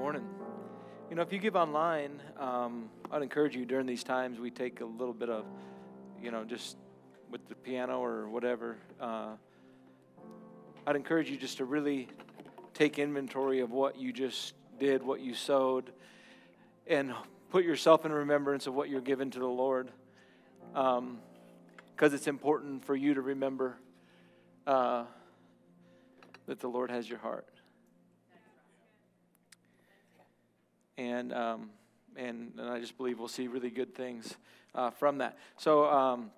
morning. You know, if you give online, um, I'd encourage you during these times we take a little bit of, you know, just with the piano or whatever. Uh, I'd encourage you just to really take inventory of what you just did, what you sowed, and put yourself in remembrance of what you're given to the Lord. Because um, it's important for you to remember uh, that the Lord has your heart. And, um, and, and I just believe we'll see really good things uh, from that. So, um,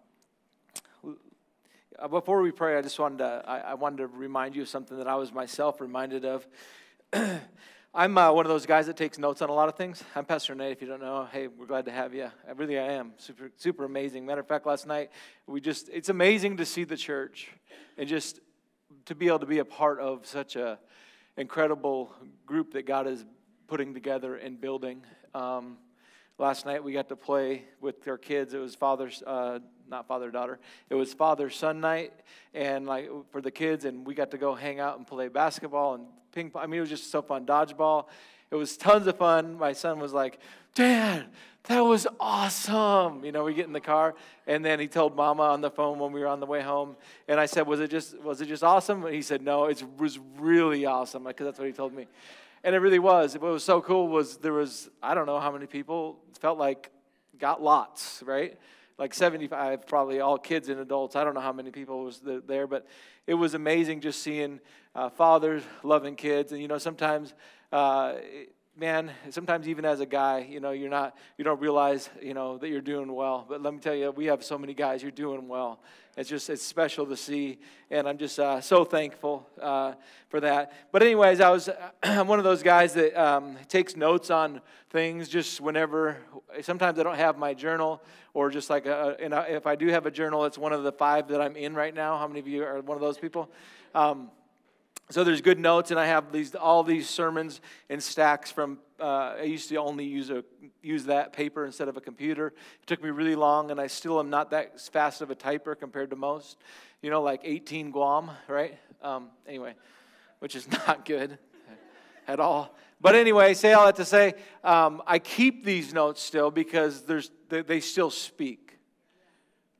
before we pray, I just wanted to, I, I, wanted to remind you of something that I was myself reminded of. I'm uh, one of those guys that takes notes on a lot of things. I'm Pastor Nate. If you don't know, hey, we're glad to have you. I really, I am super, super amazing. Matter of fact, last night we just, it's amazing to see the church and just to be able to be a part of such a incredible group that God is putting together and building. Um, last night we got to play with our kids. It was father's, uh, not father daughter. It was father son night, and like for the kids, and we got to go hang out and play basketball and ping pong. I mean, it was just so fun. Dodgeball. It was tons of fun. My son was like, "Dad, that was awesome." You know, we get in the car, and then he told Mama on the phone when we were on the way home, and I said, "Was it just was it just awesome?" And he said, "No, it was really awesome," because that's what he told me. And it really was. What was so cool was there was, I don't know how many people, felt like got lots, right? Like 75, probably all kids and adults. I don't know how many people was there, but it was amazing just seeing uh, fathers loving kids. And, you know, sometimes, uh, man, sometimes even as a guy, you know, you're not, you don't realize, you know, that you're doing well. But let me tell you, we have so many guys, you're doing well. It's just, it's special to see. And I'm just uh, so thankful uh, for that. But, anyways, I was, I'm one of those guys that um, takes notes on things just whenever, sometimes I don't have my journal or just like, a, and if I do have a journal, it's one of the five that I'm in right now. How many of you are one of those people? Um, so there's good notes, and I have these all these sermons in stacks from. Uh, I used to only use a use that paper instead of a computer. It took me really long, and I still am not that fast of a typer compared to most. You know, like 18 Guam, right? Um, anyway, which is not good at all. But anyway, say all that to say, um, I keep these notes still because there's they, they, still speak.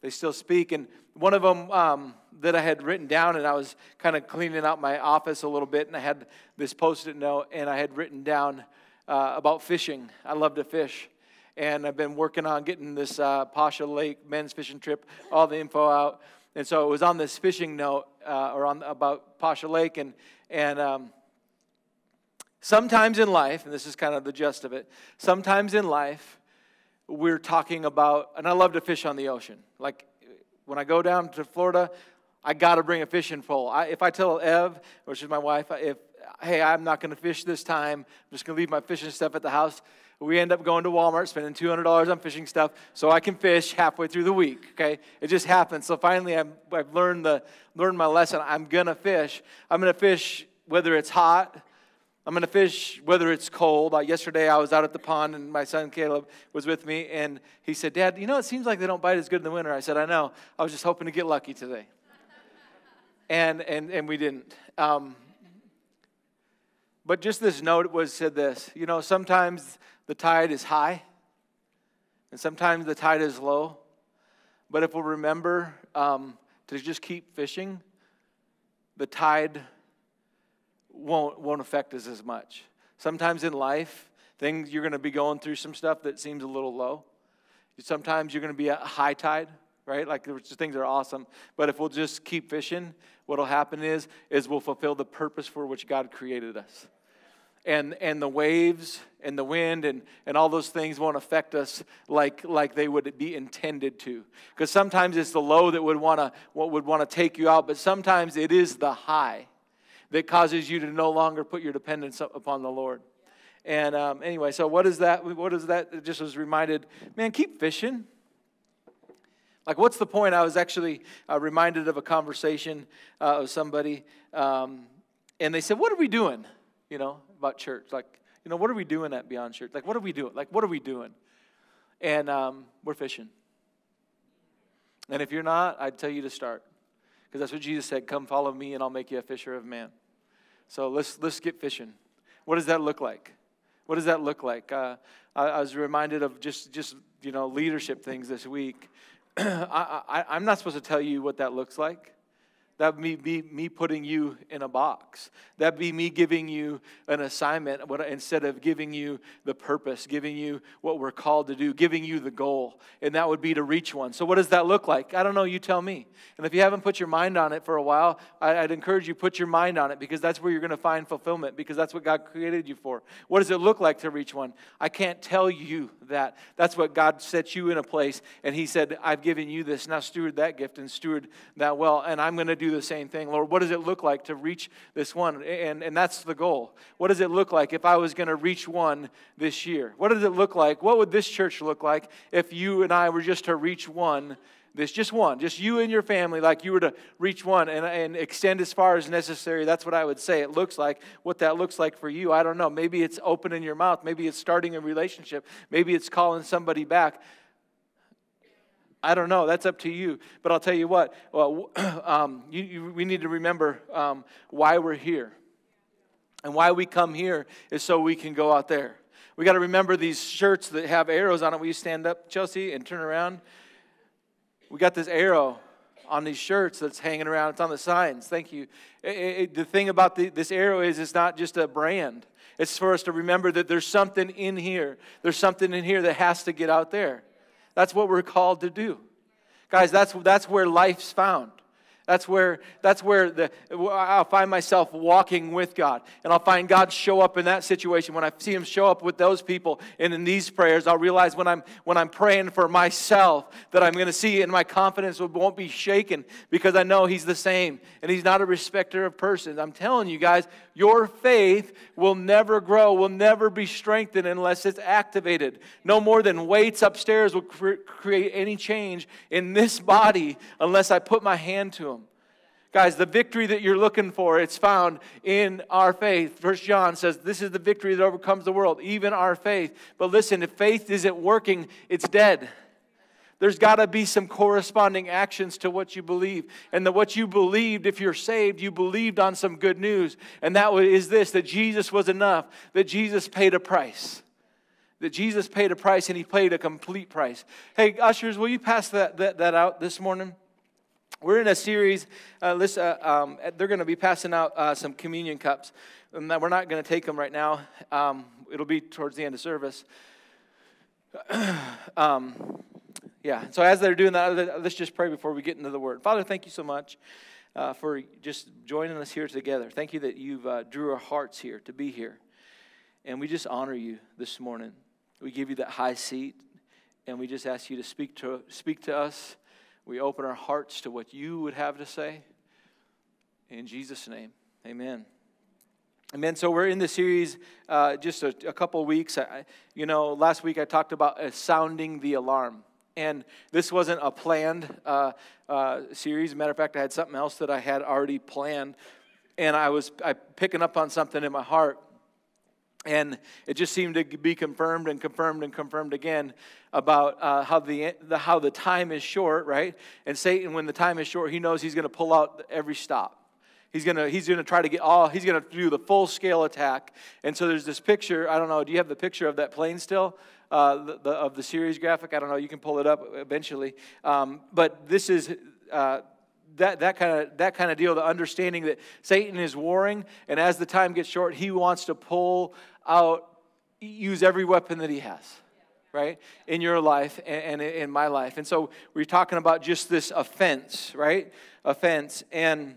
They still speak, and one of them. Um, that I had written down, and I was kind of cleaning out my office a little bit, and I had this post it note, and I had written down uh, about fishing. I love to fish. And I've been working on getting this uh, Pasha Lake men's fishing trip, all the info out. And so it was on this fishing note, uh, or on about Pasha Lake, and, and um, sometimes in life, and this is kind of the gist of it, sometimes in life, we're talking about, and I love to fish on the ocean. Like when I go down to Florida, I got to bring a fishing pole. I, if I tell Ev, which is my wife, if hey, I'm not going to fish this time, I'm just going to leave my fishing stuff at the house. We end up going to Walmart, spending $200 on fishing stuff so I can fish halfway through the week, okay? It just happens. So finally, i have learned, the, learned my lesson. I'm going to fish. I'm going to fish whether it's hot, I'm going to fish whether it's cold. Uh, yesterday, I was out at the pond, and my son Caleb was with me, and he said, Dad, you know, it seems like they don't bite as good in the winter. I said, I know. I was just hoping to get lucky today and and and we didn't. Um, but just this note was said this. You know, sometimes the tide is high, and sometimes the tide is low. But if we remember um, to just keep fishing, the tide won't won't affect us as much. Sometimes in life, things you're going to be going through some stuff that seems a little low. Sometimes you're going to be at high tide right? Like things are awesome. But if we'll just keep fishing, what'll happen is is we'll fulfill the purpose for which God created us. And and the waves and the wind and, and all those things won't affect us like like they would be intended to. Because sometimes it's the low that would wanna would want to take you out, but sometimes it is the high that causes you to no longer put your dependence upon the Lord. And um, anyway, so what is that? What is that? It just was reminded, man, keep fishing. Like, what's the point? I was actually uh, reminded of a conversation uh, of somebody, um, and they said, What are we doing, you know, about church? Like, you know, what are we doing at Beyond Church? Like, what are we doing? Like, what are we doing? And um, we're fishing. And if you're not, I'd tell you to start. Because that's what Jesus said come follow me, and I'll make you a fisher of man. So let's, let's get fishing. What does that look like? What does that look like? Uh, I, I, was reminded of just, just you know, leadership things this week. I, I, I'm not supposed to tell you what that looks like. That would be me putting you in a box. That'd be me giving you an assignment instead of giving you the purpose, giving you what we're called to do, giving you the goal. And that would be to reach one. So, what does that look like? I don't know. You tell me. And if you haven't put your mind on it for a while, I'd encourage you put your mind on it because that's where you're going to find fulfillment because that's what God created you for. What does it look like to reach one? I can't tell you that. That's what God set you in a place. And He said, I've given you this. Now steward that gift and steward that well. And I'm going to do the same thing. Lord, what does it look like to reach this one? And, and that's the goal. What does it look like if I was going to reach one this year? What does it look like? What would this church look like if you and I were just to reach one? This just one, just you and your family, like you were to reach one and, and extend as far as necessary. That's what I would say it looks like. What that looks like for you, I don't know. Maybe it's opening your mouth. Maybe it's starting a relationship. Maybe it's calling somebody back. I don't know. That's up to you. But I'll tell you what, well, um, you, you, we need to remember um, why we're here. And why we come here is so we can go out there. We got to remember these shirts that have arrows on it. Will you stand up, Chelsea, and turn around? We got this arrow on these shirts that's hanging around. It's on the signs. Thank you. It, it, the thing about the, this arrow is it's not just a brand. It's for us to remember that there's something in here. There's something in here that has to get out there. That's what we're called to do. Guys, that's, that's where life's found. That's where, that's where the, I'll find myself walking with God. And I'll find God show up in that situation. When I see Him show up with those people and in these prayers, I'll realize when I'm, when I'm praying for myself that I'm going to see and my confidence won't be shaken because I know He's the same and He's not a respecter of persons. I'm telling you guys, your faith will never grow, will never be strengthened unless it's activated. No more than weights upstairs will cre- create any change in this body unless I put my hand to Him. Guys, the victory that you're looking for, it's found in our faith. First John says, This is the victory that overcomes the world, even our faith. But listen, if faith isn't working, it's dead. There's got to be some corresponding actions to what you believe. And that what you believed, if you're saved, you believed on some good news. And that is this that Jesus was enough, that Jesus paid a price. That Jesus paid a price and he paid a complete price. Hey, ushers, will you pass that, that, that out this morning? We're in a series. Uh, listen, uh, um, they're going to be passing out uh, some communion cups. And we're not going to take them right now. Um, it'll be towards the end of service. um, yeah. So as they're doing that, let's just pray before we get into the Word. Father, thank you so much uh, for just joining us here together. Thank you that you've uh, drew our hearts here to be here, and we just honor you this morning. We give you that high seat, and we just ask you to speak to speak to us we open our hearts to what you would have to say. In Jesus' name, amen. Amen. So we're in the series uh, just a, a couple weeks. I, you know, last week I talked about uh, sounding the alarm. And this wasn't a planned uh, uh, series. Matter of fact, I had something else that I had already planned. And I was I picking up on something in my heart and it just seemed to be confirmed and confirmed and confirmed again about uh, how, the, the, how the time is short, right? And Satan, when the time is short, he knows he's going to pull out every stop. He's going to he's gonna try to get all, he's going to do the full scale attack. And so there's this picture. I don't know, do you have the picture of that plane still? Uh, the, the, of the series graphic? I don't know, you can pull it up eventually. Um, but this is. Uh, that, that kind of that kind of deal, the understanding that Satan is warring, and as the time gets short, he wants to pull out, use every weapon that he has, right, in your life and, in my life. And so we're talking about just this offense, right? Offense. And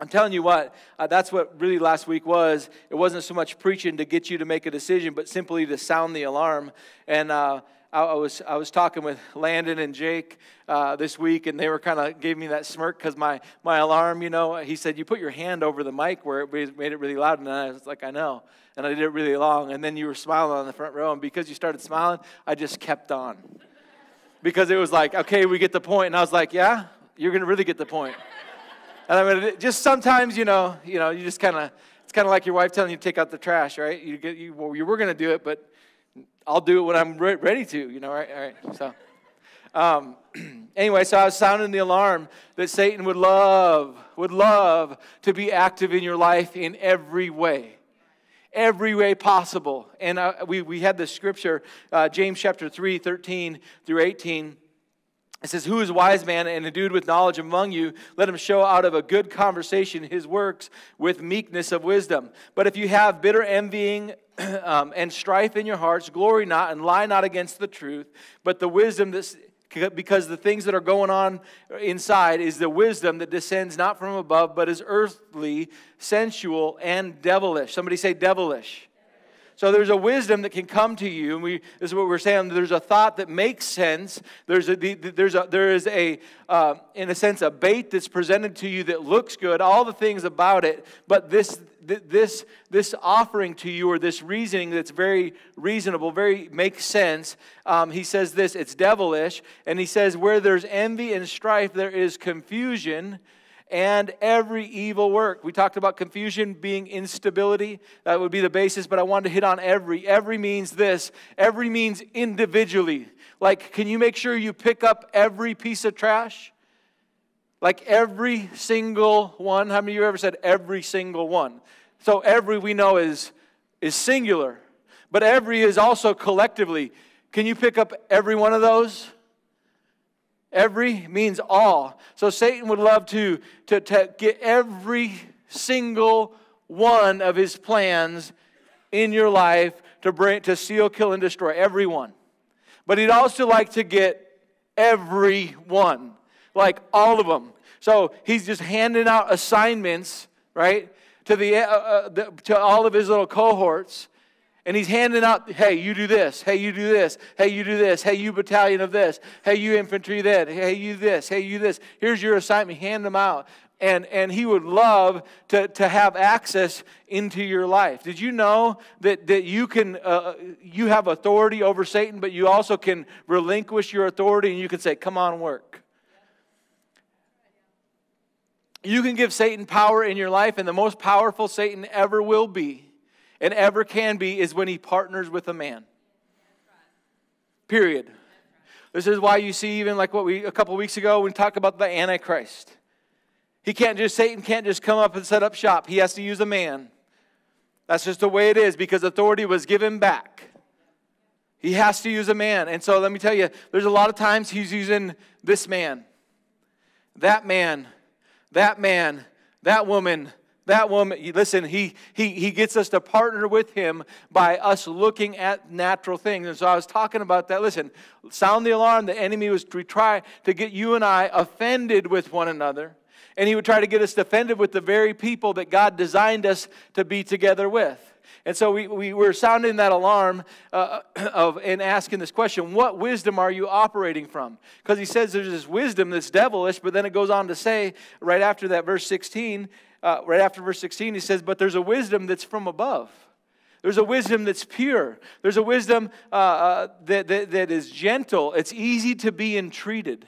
I'm telling you what, uh, that's what really last week was. It wasn't so much preaching to get you to make a decision, but simply to sound the alarm. And uh, I, was I was talking with Landon and Jake uh, this week, and they were kind of giving me that smirk because my my alarm, you know, he said you put your hand over the mic where it made it really loud, and I was like, I know, and I did it really long, and then you were smiling on the front row, and because you started smiling, I just kept on because it was like, okay, we get the point, and I was like, yeah, you're gonna really get the point. And I mean, just sometimes, you know, you know, you just kind of, it's kind of like your wife telling you to take out the trash, right? You get, you, well, you were going to do it, but I'll do it when I'm re- ready to, you know, right? All right. So, um, anyway, so I was sounding the alarm that Satan would love, would love to be active in your life in every way. every way possible. And uh, we, we had this scripture, uh, James chapter 3, 13 through 18. It says, Who is wise man and a dude with knowledge among you? Let him show out of a good conversation his works with meekness of wisdom. But if you have bitter envying um, and strife in your hearts, glory not and lie not against the truth, but the wisdom that's because the things that are going on inside is the wisdom that descends not from above, but is earthly, sensual, and devilish. Somebody say devilish. So there's a wisdom that can come to you, and we, this is what we're saying. There's a thought that makes sense. There's a, there's a, there is a, uh, in a sense, a bait that's presented to you that looks good, all the things about it, but this, this, this offering to you or this reasoning that's very reasonable, very makes sense. Um, he says this, it's devilish, and he says, where there's envy and strife, there is confusion and every evil work. We talked about confusion being instability. That would be the basis, but I wanted to hit on every. Every means this. Every means individually. Like, can you make sure you pick up every piece of trash? Like every single one. How many of you ever said every single one? So every we know is is singular, but every is also collectively. Can you pick up every one of those? Every means all. So Satan would love to, to, to get every single one of his plans in your life to bring to steal, kill, and destroy everyone. But he'd also like to get everyone, like all of them. So he's just handing out assignments, right, to the, uh, uh, the to all of his little cohorts and he's handing out, hey, you do this. Hey, you do this. Hey, you do this. Hey, you battalion of this. Hey, you infantry that. Hey, you this. Hey, you this. Here's your assignment. Hand them out. And, and he would love to, to have access into your life. Did you know that, that you can uh, you have authority over Satan, but you also can relinquish your authority and you can say, come on, work. You can give Satan power in your life, and the most powerful Satan ever will be and ever can be is when he partners with a man. Period. This is why you see, even like what we a couple weeks ago, we talked about the Antichrist. He can't just, Satan can't just come up and set up shop. He has to use a man. That's just the way it is because authority was given back. He has to use a man. And so let me tell you, there's a lot of times he's using this man, that man, that man, that woman, that woman, listen, he, he, he gets us to partner with him by us looking at natural things. And so I was talking about that. Listen, sound the alarm. The enemy was to try to get you and I offended with one another. And he would try to get us offended with the very people that God designed us to be together with. And so we, we were sounding that alarm uh, of, and asking this question what wisdom are you operating from? Because he says there's this wisdom that's devilish, but then it goes on to say, right after that, verse 16, uh, right after verse 16, he says, But there's a wisdom that's from above. There's a wisdom that's pure. There's a wisdom uh, uh, that, that, that is gentle. It's easy to be entreated.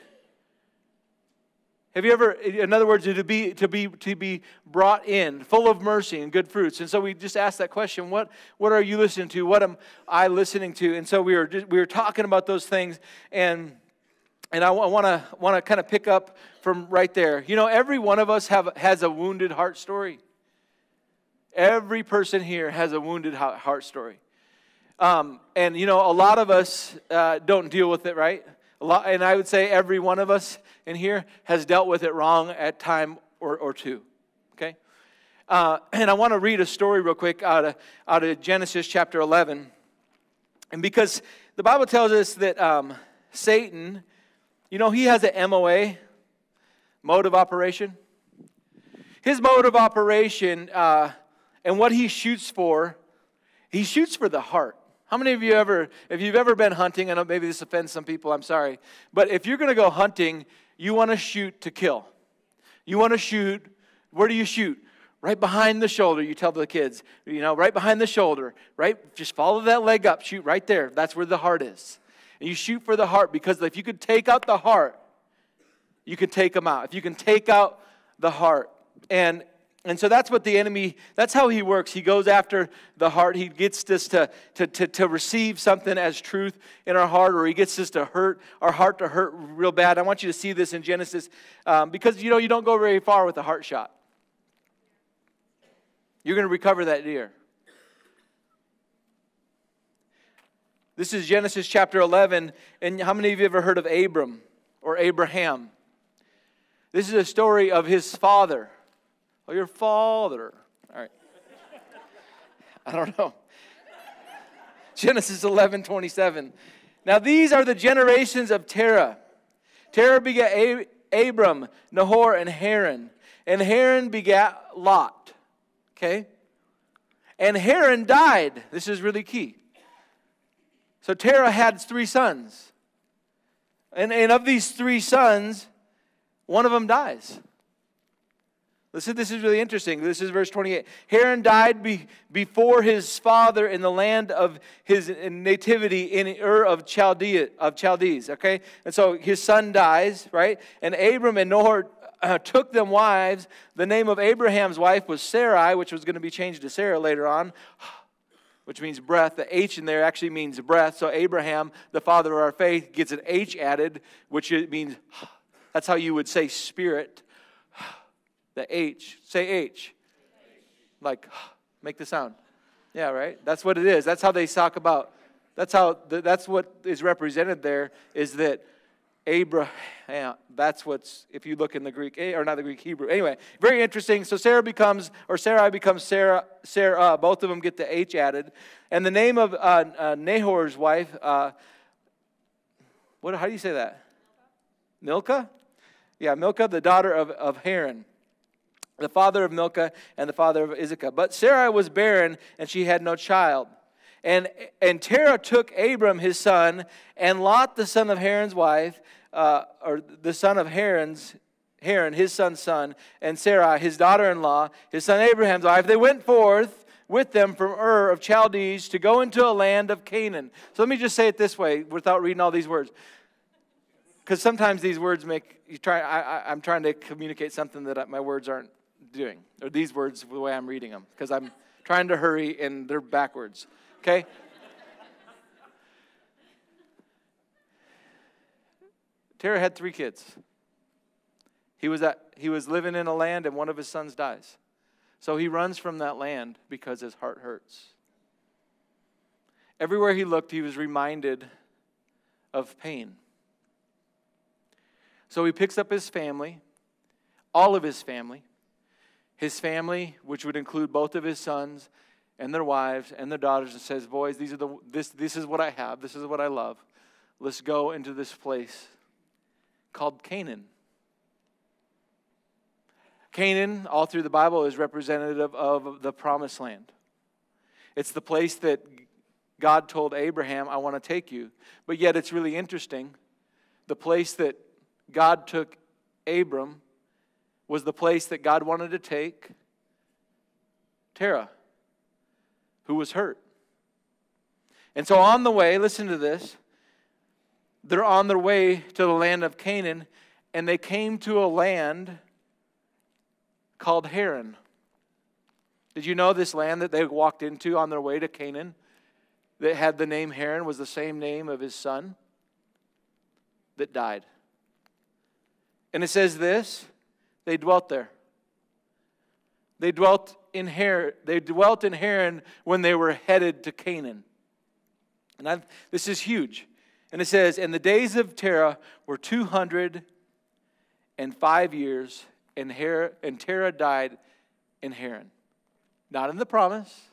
Have you ever, in other words, to be, to be, to be brought in, full of mercy and good fruits? And so we just asked that question what, what are you listening to? What am I listening to? And so we were, just, we were talking about those things. And and I want to want to kind of pick up from right there. You know, every one of us have has a wounded heart story. Every person here has a wounded heart story, um, and you know, a lot of us uh, don't deal with it right. A lot, and I would say every one of us in here has dealt with it wrong at time or, or two. Okay, uh, and I want to read a story real quick out of out of Genesis chapter eleven, and because the Bible tells us that um, Satan you know, he has an MOA, mode of operation. His mode of operation uh, and what he shoots for, he shoots for the heart. How many of you ever, if you've ever been hunting, I know maybe this offends some people, I'm sorry, but if you're going to go hunting, you want to shoot to kill. You want to shoot, where do you shoot? Right behind the shoulder, you tell the kids, you know, right behind the shoulder, right? Just follow that leg up, shoot right there. That's where the heart is. And you shoot for the heart because if you could take out the heart, you can take them out. If you can take out the heart. And and so that's what the enemy, that's how he works. He goes after the heart. He gets us to, to, to, to, receive something as truth in our heart, or he gets us to hurt, our heart to hurt real bad. I want you to see this in Genesis um, because, you know, you don't go very far with a heart shot. You're going to recover that deer. This is Genesis chapter 11. And how many of you ever heard of Abram or Abraham? This is a story of his father. Oh, your father. All right. I don't know. Genesis 11 27. Now, these are the generations of Terah. Terah begat Abram, Nahor, and Haran. And Haran begat Lot. Okay? And Haran died. This is really key. So Terah had three sons. And, and of these three sons, one of them dies. Listen, this is really interesting. This is verse 28. Haran died be, before his father in the land of his nativity in Ur of, Chaldea, of Chaldees. Okay? And so his son dies, right? And Abram and Nahor took them wives. The name of Abraham's wife was Sarai, which was going to be changed to Sarah later on, which means breath. The H in there actually means breath. So Abraham, the father of our faith, gets an H added, which means that's how you would say spirit. The H. Say H. Like, make the sound. Yeah, right? That's what it is. That's how they talk about. That's how, that's what is represented there is that Abraham, that's what's, if you look in the Greek, eh, or not the Greek, Hebrew. Anyway, very interesting. So Sarah becomes, or Sarai becomes Sarah, Sarah, both of them get the H added. And the name of uh, uh, Nahor's wife, uh, what, how do you say that? Milcah? Yeah, Milcah, the daughter of, of Haran, the father of Milcah and the father of Isaac. But Sarah was barren and she had no child. And, and Terah took Abram his son and Lot the son of Haran's wife, uh, or the son of Haran's, Haran, his son's son, and Sarah, his daughter in law, his son Abraham's wife. They went forth with them from Ur of Chaldees to go into a land of Canaan. So let me just say it this way without reading all these words because sometimes these words make you try I, am trying to communicate something that my words aren't doing or these words the way i'm reading them because i'm trying to hurry and they're backwards okay? Terah had three kids. He was, at, he was living in a land and one of his sons dies. So he runs from that land because his heart hurts. Everywhere he looked he was reminded of pain. So he picks up his family, all of his family, his family, which would include both of his sons and their wives and their daughters, and says, Boys, these are the, this, this is what I have, this is what I love. Let's go into this place called Canaan. Canaan, all through the Bible, is representative of the promised land. It's the place that God told Abraham, I want to take you. But yet, it's really interesting. The place that God took Abram was the place that God wanted to take Terah, who was hurt. And so on the way, listen to this. They're on their way to the land of Canaan, and they came to a land called Haran. Did you know this land that they walked into on their way to Canaan that had the name Haran was the same name of his son that died? And it says this they dwelt there. They dwelt in Haran, they dwelt in Haran when they were headed to Canaan. And I've, this is huge. And it says, And the days of Terah were 205 years, and, Her- and Terah died in Haran. Not in the promise,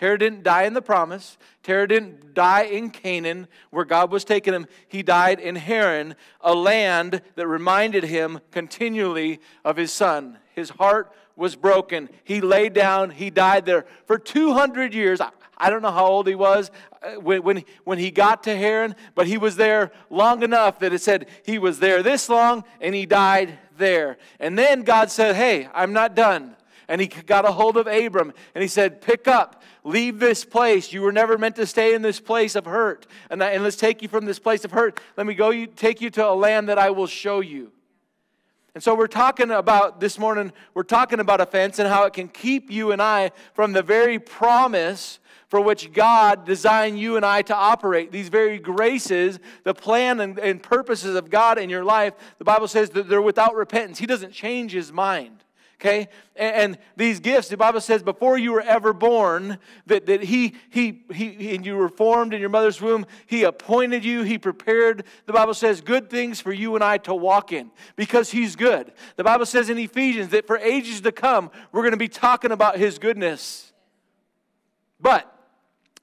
Terah didn't die in the promise. Terah didn't die in Canaan, where God was taking him. He died in Haran, a land that reminded him continually of his son. His heart was broken. He laid down, he died there for 200 years. I don't know how old he was uh, when, when, when he got to Haran, but he was there long enough that it said he was there this long and he died there. And then God said, Hey, I'm not done. And he got a hold of Abram and he said, Pick up leave this place. You were never meant to stay in this place of hurt. And, and let's take you from this place of hurt. Let me go you, take you to a land that I will show you. And so we're talking about this morning, we're talking about offense and how it can keep you and I from the very promise for which God designed you and I to operate. These very graces, the plan and, and, purposes of God in your life, the Bible says that they're without repentance. He doesn't change his mind. Okay? And, and, these gifts the bible says before you were ever born that, that he, he, he, and you were formed in your mother's womb he appointed you he prepared the bible says good things for you and i to walk in because he's good. The bible says in ephesians that for ages to come we're going to be talking about his goodness. But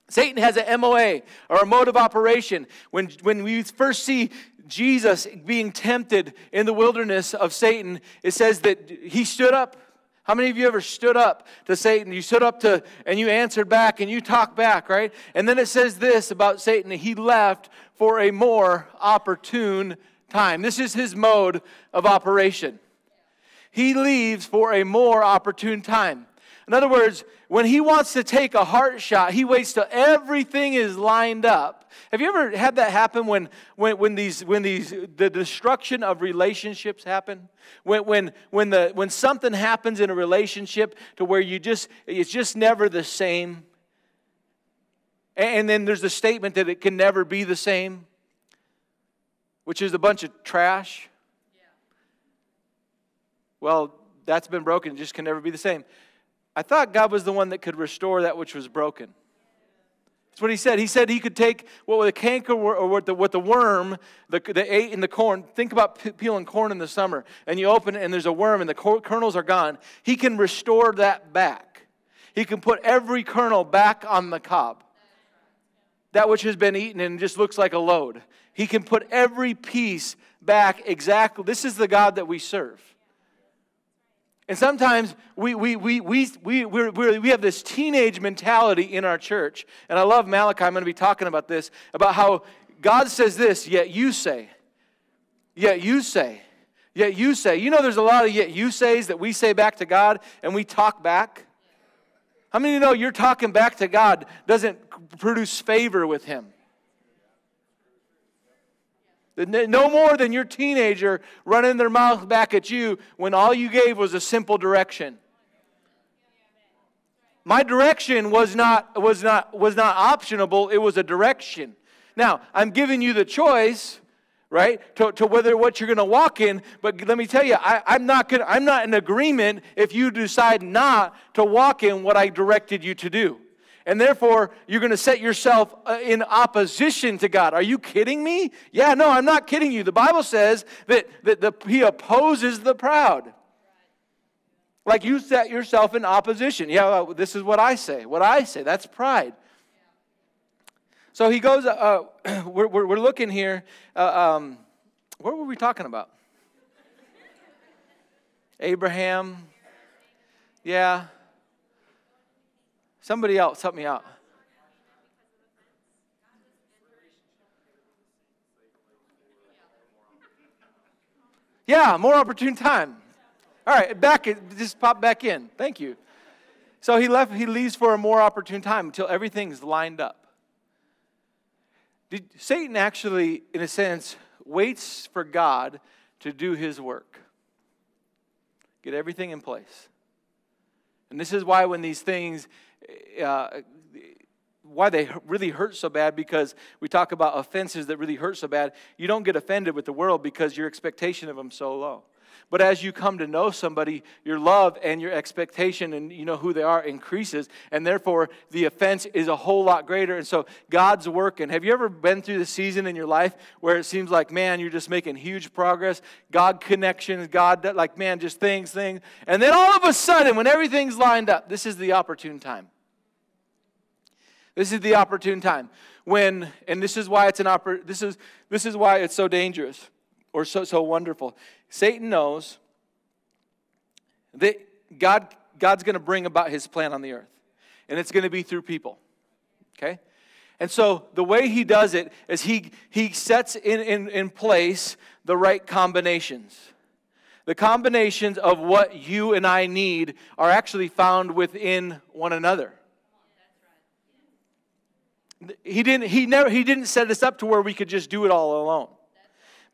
Satan has a MOA or a mode of operation. When, when we first see Jesus being tempted in the wilderness of Satan, it says that he stood up. How many of you ever stood up to Satan? You stood up to, and you answered back and you talked back, right? And then it says this about Satan he left for a more opportune time. This is his mode of operation. He leaves for a more opportune time. In other words, when he wants to take a heart shot, he waits till everything is lined up. Have you ever had that happen when, when, when these, when these, the destruction of relationships happen? When, when, when, the, when something happens in a relationship to where you just, it's just never the same. And then there's the statement that it can never be the same, which is a bunch of trash. Well, that's been broken. It just can never be the same. I thought God was the one that could restore that which was broken. That's what he said. He said he could take what the canker or what the, what the worm the, the ate in the corn. Think about peeling corn in the summer, and you open it and there's a worm and the kernels are gone. He can restore that back. He can put every kernel back on the cob. That which has been eaten and just looks like a load. He can put every piece back exactly. This is the God that we serve. And sometimes we, we, we, we, we, we we have this teenage mentality in our church. And I love Malachi. I'm going to be talking about this, about how God says this, yet you say. Yet you say. Yet you say. You know, there's a lot of yet you says that we say back to God and we talk back. How many of you know you're talking back to God doesn't produce favor with Him? No more than your teenager running their mouth back at you when all you gave was a simple direction. My direction was not, was not, was not optionable, it was a direction. Now, I'm giving you the choice, right, to, to whether what you're going to walk in, but let me tell you, I, I'm, not gonna, I'm not in agreement if you decide not to walk in what I directed you to do and therefore you're going to set yourself uh, in opposition to God. Are you kidding me? Yeah, no, I'm not kidding you. The Bible says that, that the, He opposes the proud. Like you set yourself in opposition. Yeah, well, this is what I say. What I say, that's pride. So he goes, uh, uh we're, we're, looking here. Uh, um, what were we talking about? Abraham. Yeah. Somebody else, help me out. Yeah, more opportune time. All right, back just pop back in. Thank you. So he left. He leaves for a more opportune time until everything's lined up. Did, Satan actually, in a sense, waits for God to do His work, get everything in place. And this is why when these things uh, why they really hurt so bad because we talk about offenses that really hurt so bad. You don't get offended with the world because your expectation of them so low. But as you come to know somebody, your love and your expectation and you know who they are increases, and therefore the offense is a whole lot greater. And so God's working. Have you ever been through the season in your life where it seems like, man, you're just making huge progress? God connections, God, like, man, just things, things. And then all of a sudden, when everything's lined up, this is the opportune time. This is the opportune time when, and this is why it's an oppor- this is this is why it's so dangerous or so so wonderful. Satan knows that God God's going to bring about His plan on the earth, and it's going to be through people. Okay, and so the way He does it is He He sets in in, in place the right combinations. The combinations of what you and I need are actually found within one another. He didn't, he, never, he didn't set us up to where we could just do it all alone.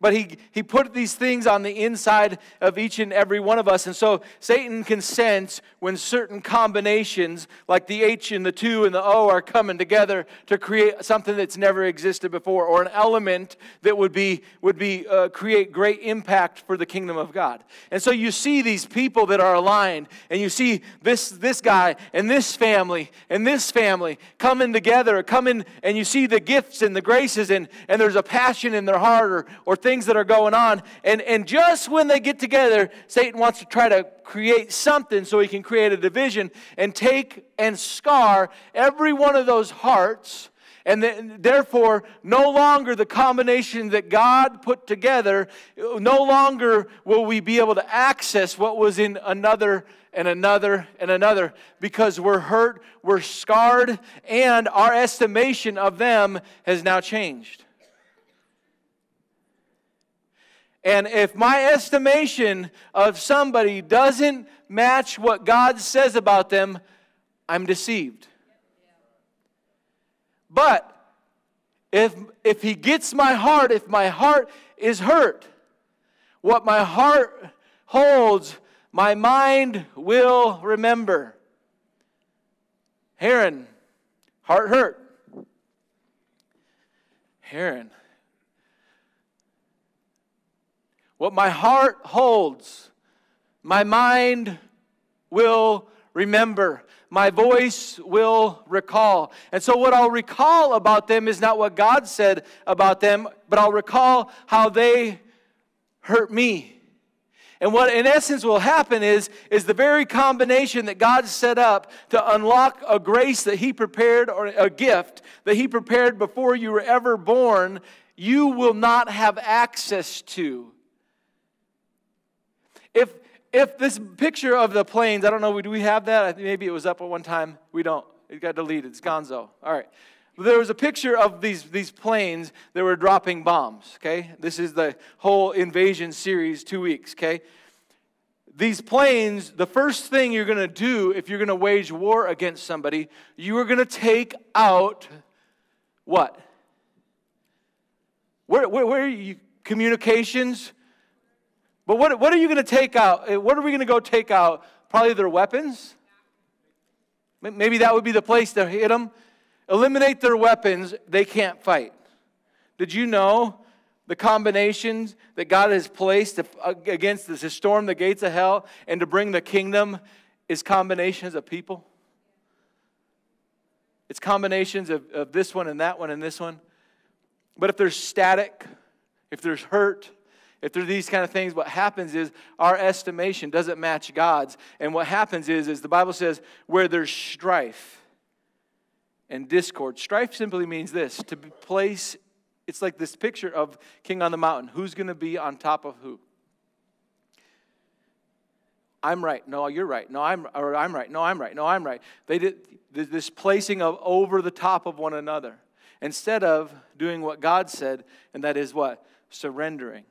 But he, he put these things on the inside of each and every one of us. And so Satan can sense when certain combinations, like the H and the 2 and the O, are coming together to create something that's never existed before, or an element that would, be, would be, uh, create great impact for the kingdom of God. And so you see these people that are aligned, and you see this, this guy and this family and this family coming together, coming, and you see the gifts and the graces, and, and there's a passion in their heart or, or things things that are going on. And, and just when they get together, Satan wants to try to create something so he can create a division and take and scar every one of those hearts. And then, therefore, no longer the combination that God put together, no longer will we be able to access what was in another and another and another because we're hurt, we're scarred, and our estimation of them has now changed. And if my estimation of somebody doesn't match what God says about them, I'm deceived. But if, if He gets my heart, if my heart is hurt, what my heart holds, my mind will remember. Haran, heart hurt. Haran, What my heart holds, my mind will remember. My voice will recall. And so, what I'll recall about them is not what God said about them, but I'll recall how they hurt me. And what in essence will happen is, is the very combination that God set up to unlock a grace that He prepared or a gift that He prepared before you were ever born, you will not have access to. If, this picture of the planes, I don't know, do we have that? Maybe it was up at one time. We don't. It got deleted. It's gonzo. All right. There was a picture of these, these planes that were dropping bombs, okay? This is the whole invasion series, two weeks, okay? These planes, the first thing you're going to do if you're going to wage war against somebody, you are going to take out what? Where, where, where are you? Communications, but what, what are you going to take out? Eh, what are we going to go take out? Probably their weapons. Maybe that would be the place to hit them. Eliminate their weapons, they can't fight. Did you know the combinations that God has placed against this to storm the gates of hell and to bring the kingdom is combinations of people? It's combinations of, of this one and that one and this one. But if there's static, if there's hurt, if there's these kind of things, what happens is our estimation doesn't match God's. And what happens is, is the Bible says, where there's strife and discord. Strife simply means this to place, it's like this picture of king on the mountain. Who's going to be on top of who? I'm right. No, you're right. No, I'm or I'm right. No, I'm right. No, I'm right. They did this placing of over the top of one another instead of doing what God said, and that is what? Surrendering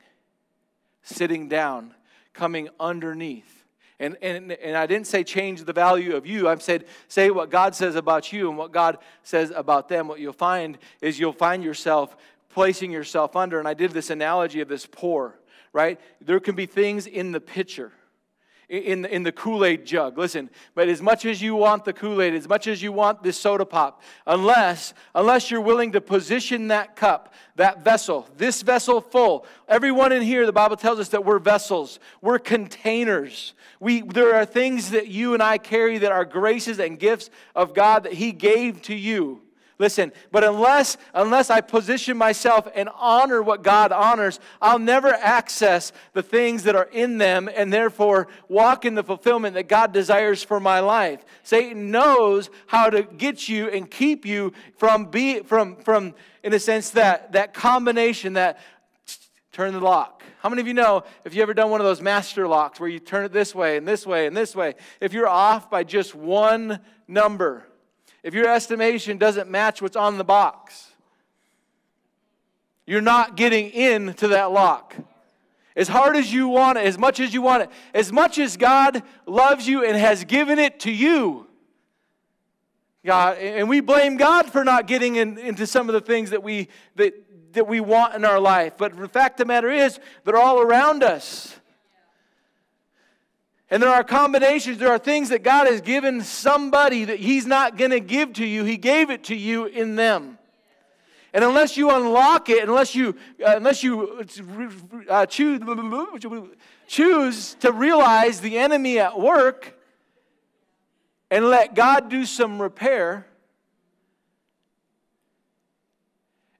sitting down, coming underneath. And, and, and I didn't say change the value of you. I've said say what God says about you and what God says about them. What you'll find is you'll find yourself placing yourself under. And I did this analogy of this pour, right? There can be things in the pitcher in, in the Kool Aid jug. Listen, but as much as you want the Kool Aid, as much as you want this soda pop, unless, unless you're willing to position that cup, that vessel, this vessel full, everyone in here, the Bible tells us that we're vessels, we're containers. We, there are things that you and I carry that are graces and gifts of God that He gave to you. Listen, but unless unless I position myself and honor what God honors, I'll never access the things that are in them and therefore walk in the fulfillment that God desires for my life. Satan knows how to get you and keep you from be from from in a sense that that combination that turn the lock. How many of you know if you ever done one of those master locks where you turn it this way and this way and this way, if you're off by just one number, if your estimation doesn't match what's on the box, you're not getting into that lock. As hard as you want it, as much as you want it, as much as God loves you and has given it to you. God, and we blame God for not getting in, into some of the things that we that that we want in our life. But the fact of the matter is, they're all around us. And there are combinations, there are things that God has given somebody that He's not going to give to you. He gave it to you in them. And unless you unlock it, unless you, uh, unless you uh, choose, choose to realize the enemy at work and let God do some repair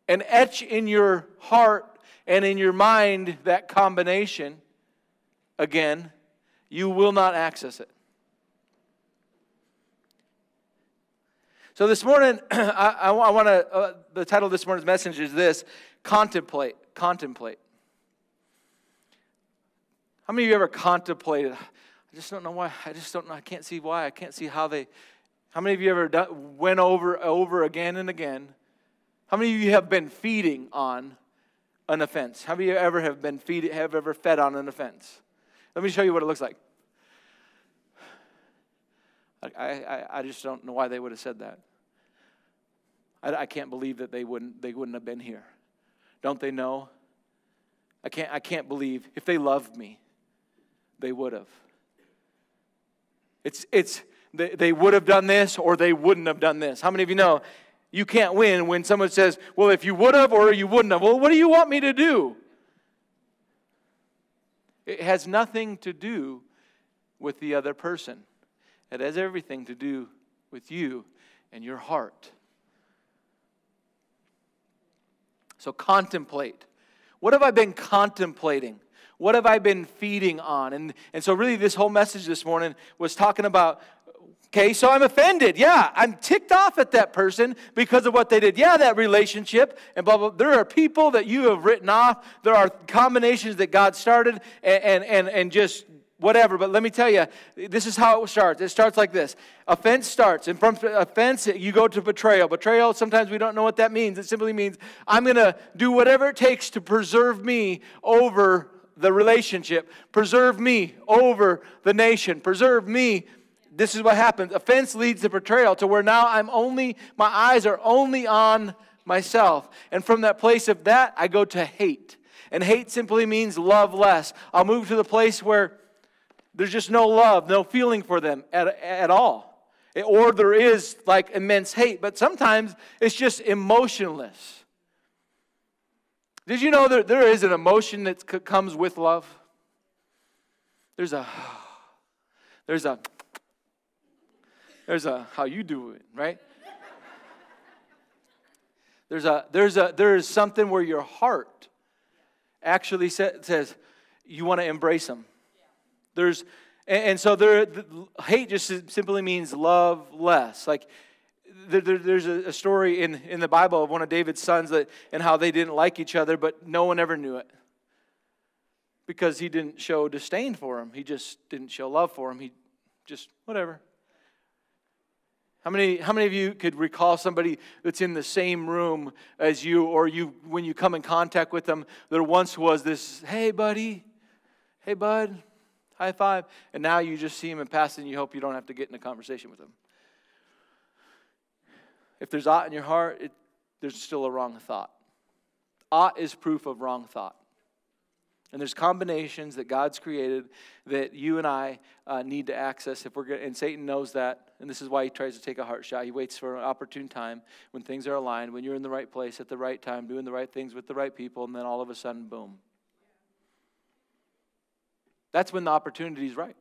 and etch in your heart and in your mind that combination again, you will not access it. So this morning, I, I, want to, uh, the title of this morning's message is this Contemplate. Contemplate. How many of you ever contemplated? I just don't know why. I just don't know. I can't see why. I can't see how they. How many of you ever done, went over over again and again? How many of you have been feeding on an offense? How many of you ever have been feed, have ever fed on an offense? Let me show you what it looks like. I, I, I just don't know why they would have said that. I, I can't believe that they wouldn't, they wouldn't have been here. Don't they know? I can't, I can't believe if they loved me, they would have. It's, it's, they, they would have done this or they wouldn't have done this. How many of you know you can't win when someone says, Well, if you would have or you wouldn't have? Well, what do you want me to do? It has nothing to do with the other person. It has everything to do with you and your heart. So contemplate. What have I been contemplating? What have I been feeding on? And, and so, really, this whole message this morning was talking about okay, so I'm offended. Yeah, I'm ticked off at that person because of what they did. Yeah, that relationship and blah, blah. There are people that you have written off, there are combinations that God started and, and, and, and just whatever. But let me tell you, this is how it starts. It starts like this offense starts. And from offense, you go to betrayal. Betrayal, sometimes we don't know what that means. It simply means I'm going to do whatever it takes to preserve me over the relationship, preserve me over the nation, preserve me. This is what happens. Offense leads to betrayal, to where now I'm only, my eyes are only on myself. And from that place of that, I go to hate. And hate simply means love less. I'll move to the place where there's just no love, no feeling for them at, at all. Or there is like immense hate, but sometimes it's just emotionless. Did you know that there is an emotion that comes with love? There's a, there's a, there's a how you do it, right? There's a, there's a, there is something where your heart actually says you want to embrace them. There's, and, so there, hate just simply means love less. Like, there, there's a, story in, in the Bible of one of David's sons that, and how they didn't like each other, but no one ever knew it. Because he didn't show disdain for him. He just didn't show love for him. He just, whatever. How many, how many of you could recall somebody that's in the same room as you, or you when you come in contact with them, there once was this, hey, buddy, hey, bud, high five, and now you just see him in passing, you hope you don't have to get in a conversation with him. If there's aught in your heart, it, there's still a wrong thought. Aught is proof of wrong thought. And there's combinations that God's created that you and I uh, need to access if we're going and Satan knows that. And this is why he tries to take a heart shot. He waits for an opportune time when things are aligned, when you're in the right place at the right time, doing the right things with the right people, and then all of a sudden, boom. That's when the opportunity is right.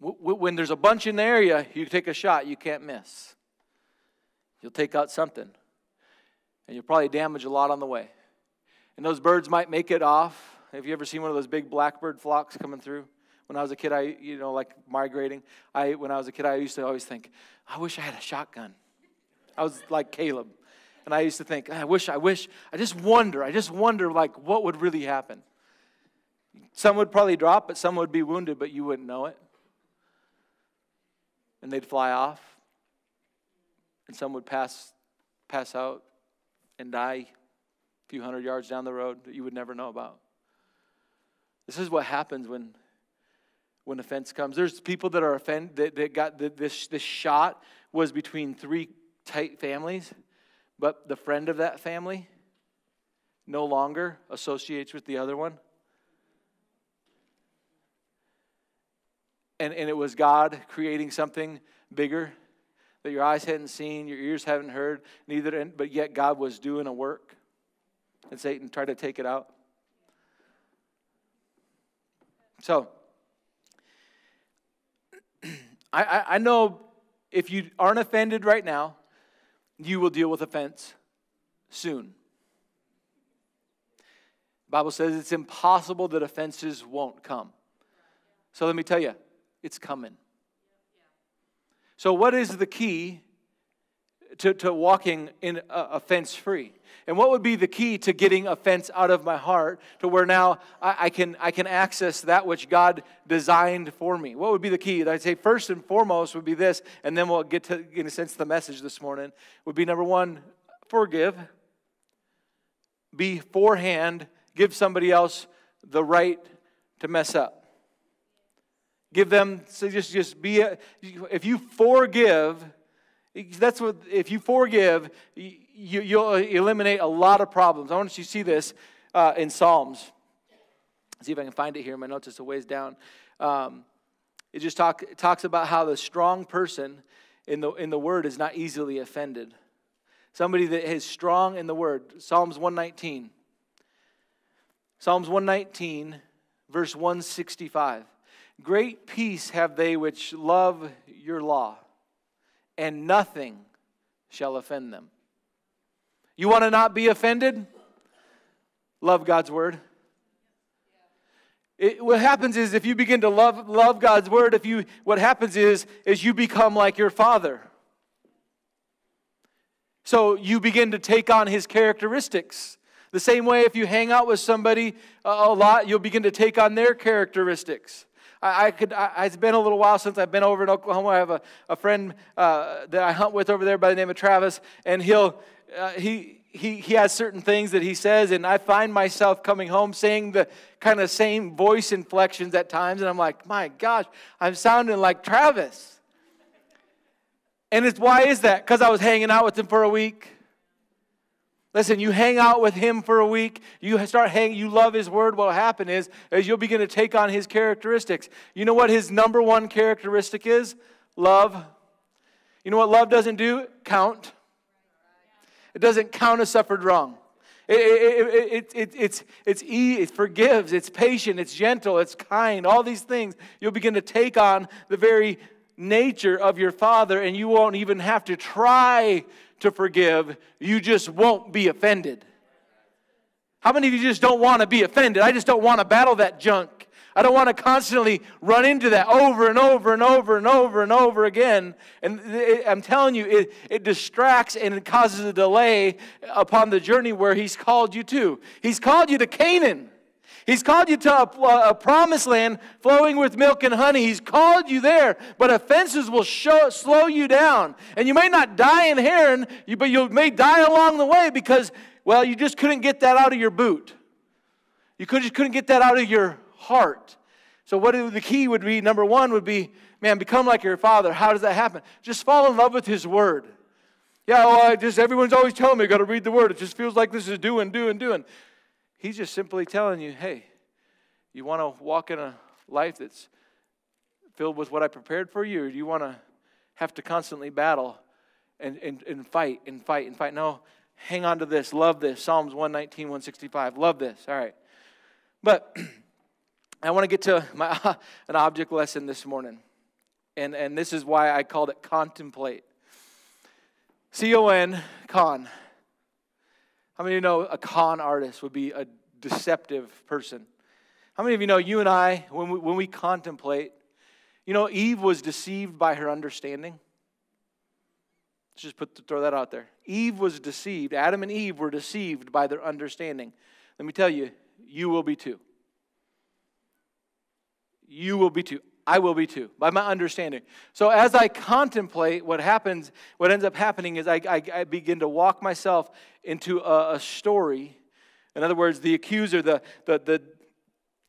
When there's a bunch in the area, you take a shot you can't miss. You'll take out something. And you'll probably damage a lot on the way. And those birds might make it off. Have you ever seen one of those big blackbird flocks coming through? When I was a kid, I, you know, like migrating, I, when I was a kid, I used to always think, I wish I had a shotgun. I was like Caleb. And I used to think, I wish, I wish, I just wonder, I just wonder, like, what would really happen? Some would probably drop, but some would be wounded, but you wouldn't know it. And they'd fly off. And some would pass, pass out and die few hundred yards down the road that you would never know about. This is what happens when, when offense comes. There's people that are offended that, that got the, this, this shot was between three tight families but the friend of that family no longer associates with the other one. And, and it was God creating something bigger that your eyes hadn't seen, your ears haven't heard, neither, but yet God was doing a work. And Satan tried to take it out. So, I, I, I know if you aren't offended right now, you will deal with offense soon. The Bible says it's impossible that offenses won't come. So let me tell you, it's coming. So, what is the key to, to walking in offense free? And what would be the key to getting offense out of my heart to where now I, I, can, I can access that which God designed for me? What would be the key? I'd say first and foremost would be this, and then we'll get to, in a sense, the message this morning would be number one, forgive. Beforehand, give somebody else the right to mess up. Give them, so just, just be, a, if you forgive, that's what, if you forgive, you, you'll eliminate a lot of problems. I want you to see this uh, in Psalms. see if I can find it here my notes. It's a ways down. Um, it just talk, it talks about how the strong person in the, in the word is not easily offended. Somebody that is strong in the word. Psalms 119. Psalms 119, verse 165. Great peace have they which love your law, and nothing shall offend them. You want to not be offended? Love God's word. It, what happens is if you begin to love, love God's word, if you what happens is is you become like your father. So you begin to take on his characteristics. The same way if you hang out with somebody uh, a lot, you'll begin to take on their characteristics. I, I could. I, it's been a little while since I've been over in Oklahoma. I have a, a friend uh, that I hunt with over there by the name of Travis, and he'll uh, he. He, he has certain things that he says, and I find myself coming home saying the kind of same voice inflections at times, and I'm like, my gosh, I'm sounding like Travis. And it's why is that? Because I was hanging out with him for a week. Listen, you hang out with him for a week, you start hanging, you love his word. What'll happen is, is you'll begin to take on his characteristics. You know what his number one characteristic is? Love. You know what love doesn't do? Count. It doesn't count a suffered wrong. It, it, it, it, it's, it's e, it forgives, it's patient, it's gentle, it's kind, all these things. You'll begin to take on the very nature of your Father, and you won't even have to try to forgive, you just won't be offended. How many of you just don't want to be offended? I just don't want to battle that junk. I don't want to constantly run into that over and over and over and over and over again. And it, I'm telling you, it, it distracts and it causes a delay upon the journey where He's called you to. He's called you to Canaan. He's called you to a, a, promised land flowing with milk and honey. He's called you there, but offenses will show, slow you down. And you may not die in Haran, but you may die along the way because, well, you just couldn't get that out of your boot. You could, just couldn't get that out of your heart. So, what the key would be number one would be, man, become like your father. How does that happen? Just fall in love with his word. Yeah, well, I just everyone's always telling me I got to read the word. It just feels like this is doing, doing, doing. He's just simply telling you, hey, you want to walk in a life that's filled with what I prepared for you, or do you want to have to constantly battle and, and, and fight and fight and fight? No, hang on to this. Love this. Psalms 119, 165. Love this. All right. But I want to get to my, an object lesson this morning. And, and this is why I called it contemplate. C O N, con. How many of you know a con artist would be a deceptive person? How many of you know you and I, when we, when we contemplate, you know, Eve was deceived by her understanding? Let's just put, throw that out there. Eve was deceived. Adam and Eve were deceived by their understanding. Let me tell you, you will be too. You will be too. I will be too, by my understanding. So as I contemplate what happens, what ends up happening is I, I, I begin to walk myself into a, a, story. In other words, the accuser, the, the, the,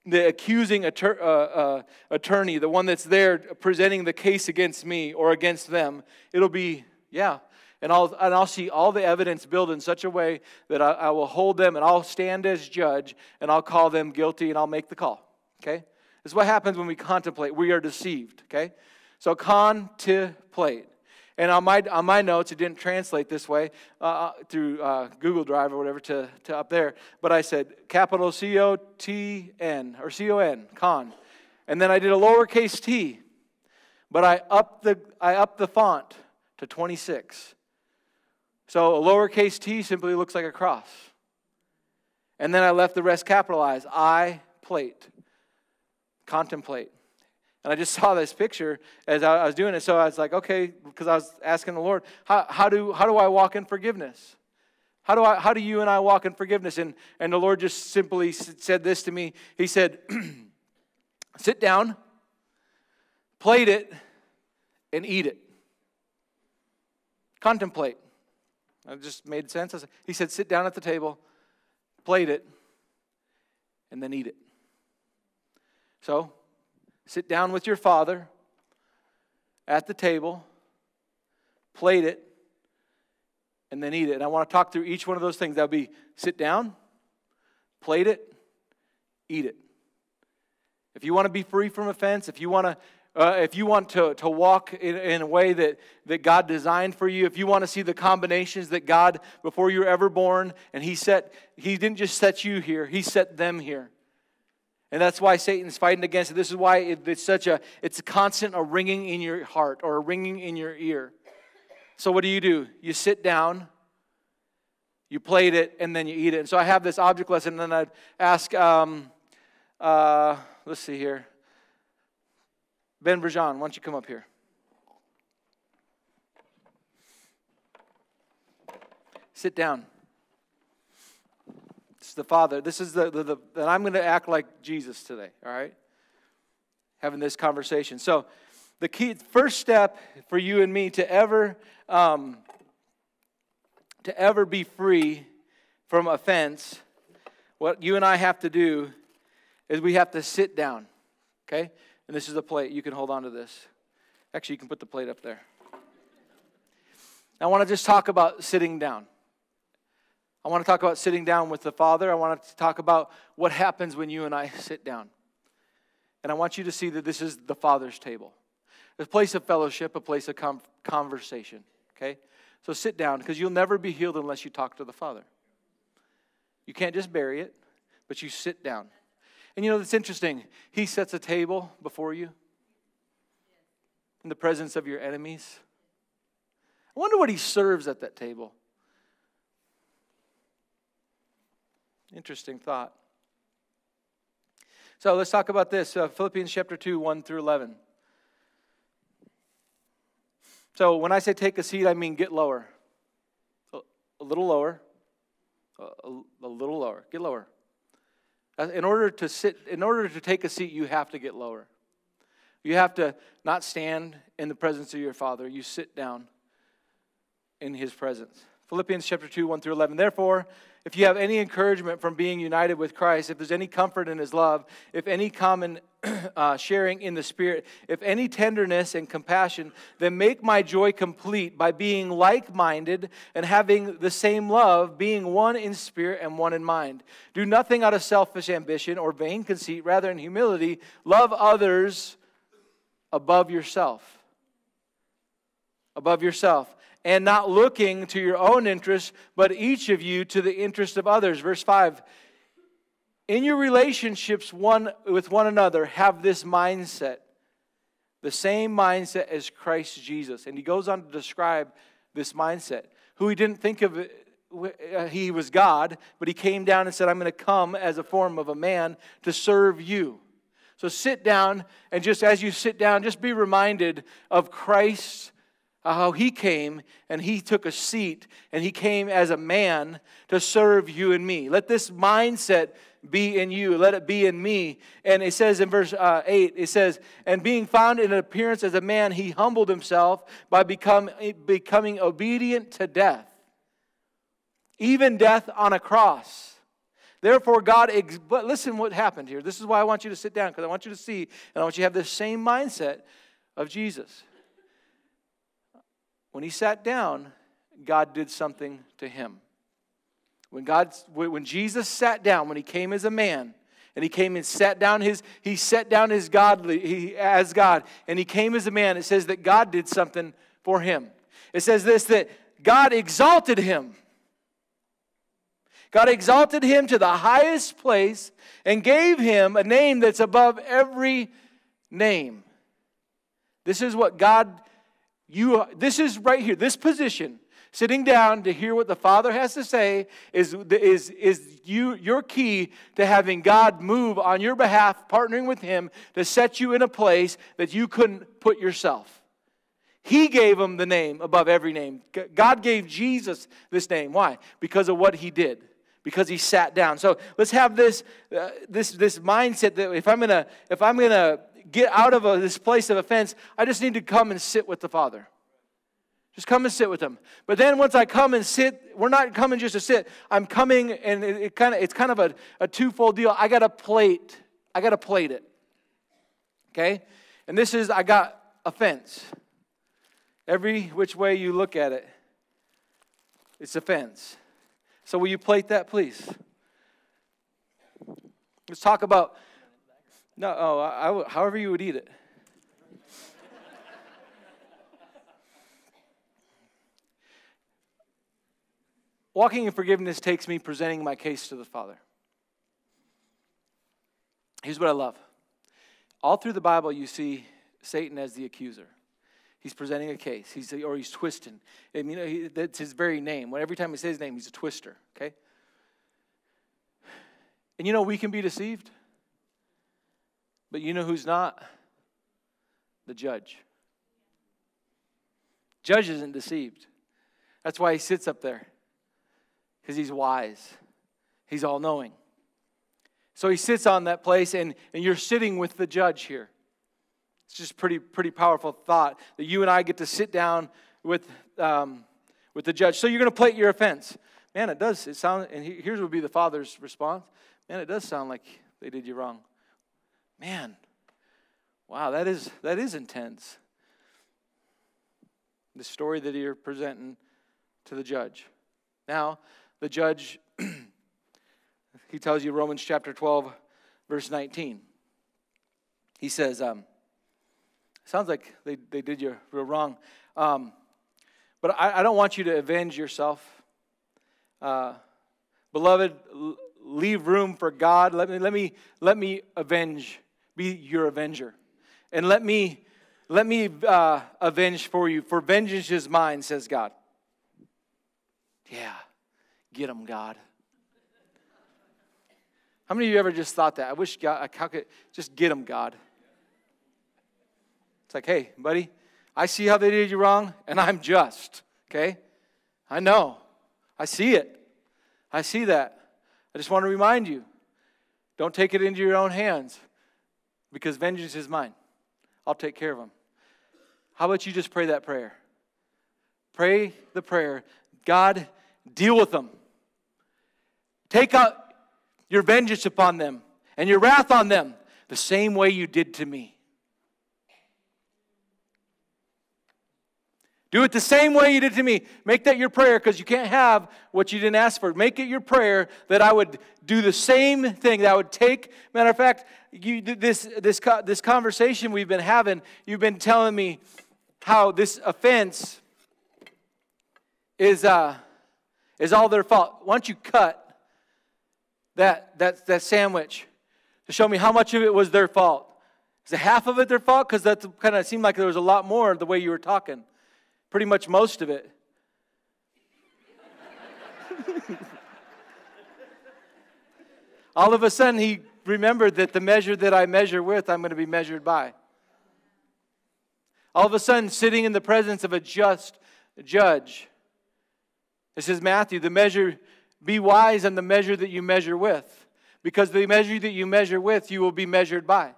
the accusing attor, uh, uh, attorney, the one that's there presenting the case against me or against them, it'll be, yeah, And I'll, and I'll see all the evidence build in such a way that I, I will hold them and I'll stand as judge and I'll call them guilty and I'll make the call. Okay? This is what happens when we contemplate. We are deceived. Okay? So contemplate. And on my, on my notes, it didn't translate this way uh, uh, through uh, Google Drive or whatever to, to up there, but I said capital C O T N or C O N, con. And then I did a lowercase t, but I upped the, I upped the font to 26. So a lowercase t simply looks like a cross. And then I left the rest capitalized I plate, contemplate. And I just saw this picture as I was doing it. So I was like, okay, because I was asking the Lord, how, how, do, how do I walk in forgiveness? How do, I, how do you and I walk in forgiveness? And, and the Lord just simply said this to me. He said, sit down, plate it, and eat it. Contemplate. It just made sense. He said, sit down at the table, plate it, and then eat it. So Sit down with your father at the table, plate it, and then eat it. And I want to talk through each one of those things. That would be sit down, plate it, eat it. If you want to be free from offense, if you want to uh, if you want to, to walk in, in, a way that, that God designed for you, if you want to see the combinations that God, before you were ever born, and He set, He didn't just set you here, He set them here. And that's why Satan's fighting against it. This is why it's such a it's a constant a ringing in your heart or a ringing in your ear. So what do you do? You sit down, you plate it, and then you eat it. And so I have this object lesson, and then I'd ask, um, uh, let's see here, Ben Brajan, why don't you come up here? Sit down. The Father. This is the, the, the and I'm going to act like Jesus today, all right? Having this conversation. So, the key first step for you and me to ever um, to ever be free from offense, what you and I have to do is we have to sit down. Okay? And this is a plate. You can hold on to this. Actually, you can put the plate up there. I want to just talk about sitting down. I want to talk about sitting down with the Father. I want to talk about what happens when you and I sit down. And I want you to see that this is the Father's table a place of fellowship, a place of conversation. Okay? So sit down because you'll never be healed unless you talk to the Father. You can't just bury it, but you sit down. And you know, it's interesting. He sets a table before you in the presence of your enemies. I wonder what he serves at that table. Interesting thought. So let's talk about this uh, Philippians chapter 2, 1 through 11. So when I say take a seat, I mean get lower. A, little lower. A, a, little lower. Get lower. Uh, in order to sit, in order to take a seat, you have to get lower. You have to not stand in the presence of your Father. You sit down in His presence. Philippians chapter 2, 1 through 11. Therefore, if you have any encouragement from being united with Christ, if there's any comfort in his love, if any common uh, sharing in the Spirit, if any tenderness and compassion, then make my joy complete by being like minded and having the same love, being one in spirit and one in mind. Do nothing out of selfish ambition or vain conceit, rather, in humility, love others above yourself. Above yourself and not looking to your own interests, but each of you to the interest of others. Verse 5 In your relationships one with one another, have this mindset, the same mindset as Christ Jesus. And he goes on to describe this mindset, who he didn't think of uh, he was God, but he came down and said, I'm going to come as a form of a man to serve you. So sit down, and just as you sit down, just be reminded of Christ's how he came and he took a seat and he came as a man to serve you and me. Let this mindset be in you. Let it be in me. And it says in verse uh, 8, it says, And being found in appearance as a man, he humbled himself by become, becoming obedient to death, even death on a cross. Therefore, God, ex- but listen what happened here. This is why I want you to sit down, because I want you to see, and I want you to have the same mindset of Jesus. When he sat down, God did something to him. When, God, when Jesus sat down, when he came as a man, and he came and sat down his he set down his godly he, as god and he came as a man it says that god did something for him. It says this that god exalted him. God exalted him to the highest place and gave him a name that's above every name. This is what god you this is right here this position sitting down to hear what the father has to say is, is, is you, your key to having god move on your behalf partnering with him to set you in a place that you couldn't put yourself. He gave him the name above every name. God gave jesus this name. Why? Because of what he did. Because he sat down. So let's have this uh, this this mindset that if i'm gonna if i'm gonna get out of a, this place of offense, I just need to come and sit with the Father. Just come and sit with him. But then once I come and sit, we're not coming just to sit. I'm coming and it, it kind of it's kind of a, a twofold deal. I got a plate. I got to plate it. Okay? And this is I got offense. Every which way you look at it, it's offense. So will you plate that, please? Let's talk about no, oh, I, I, however you would eat it. Walking in forgiveness takes me presenting my case to the Father. Here's what I love. All through the Bible, you see Satan as the accuser. He's presenting a case, he's, or he's twisting. I mean, he, that's his very name. Every time he says his name, he's a twister, okay? And you know, we can be deceived. But you know who's not? The judge. Judge isn't deceived. That's why he sits up there, because he's wise, he's all knowing. So he sits on that place, and, and you're sitting with the judge here. It's just pretty pretty powerful thought that you and I get to sit down with um, with the judge. So you're going to plate your offense. Man, it does. It sounds. And here's would be the father's response. Man, it does sound like they did you wrong. Man, wow, that is, that is intense. The story that you're presenting to the judge. Now, the judge, he tells you Romans chapter 12, verse 19. He says, um, sounds like they, they did you real wrong. Um, but I, I, don't want you to avenge yourself. Uh, beloved, leave room for God. Let me, let me, let me avenge be your avenger. And let me, let me uh, avenge for you, for vengeance is mine, says God. Yeah, get them, God. How many of you ever just thought that? I wish God, I could just get them, God. It's like, hey, buddy, I see how they did you wrong, and I'm just, okay? I know. I see it. I see that. I just want to remind you don't take it into your own hands because vengeance is mine. I'll take care of them. How about you just pray that prayer? Pray the prayer God, deal with them. Take out your vengeance upon them and your wrath on them the same way you did to me. Do it the same way you did to me. Make that your prayer because you can't have what you didn't ask for. Make it your prayer that I would do the same thing, that I would take, matter of fact, you, this, this, this conversation we've been having, you've been telling me how this offense is, uh, is all their fault. Why don't you cut that, that, that sandwich to show me how much of it was their fault? Is it half of it their fault? Because that kind of seemed like there was a lot more the way you were talking pretty much most of it. All of a sudden, he remembered that the measure that I measure with, I'm going to be measured by. All of a sudden, sitting in the presence of a just judge. This is Matthew, the measure, be wise in the measure that you measure with, because the measure that you measure with, you will be measured by.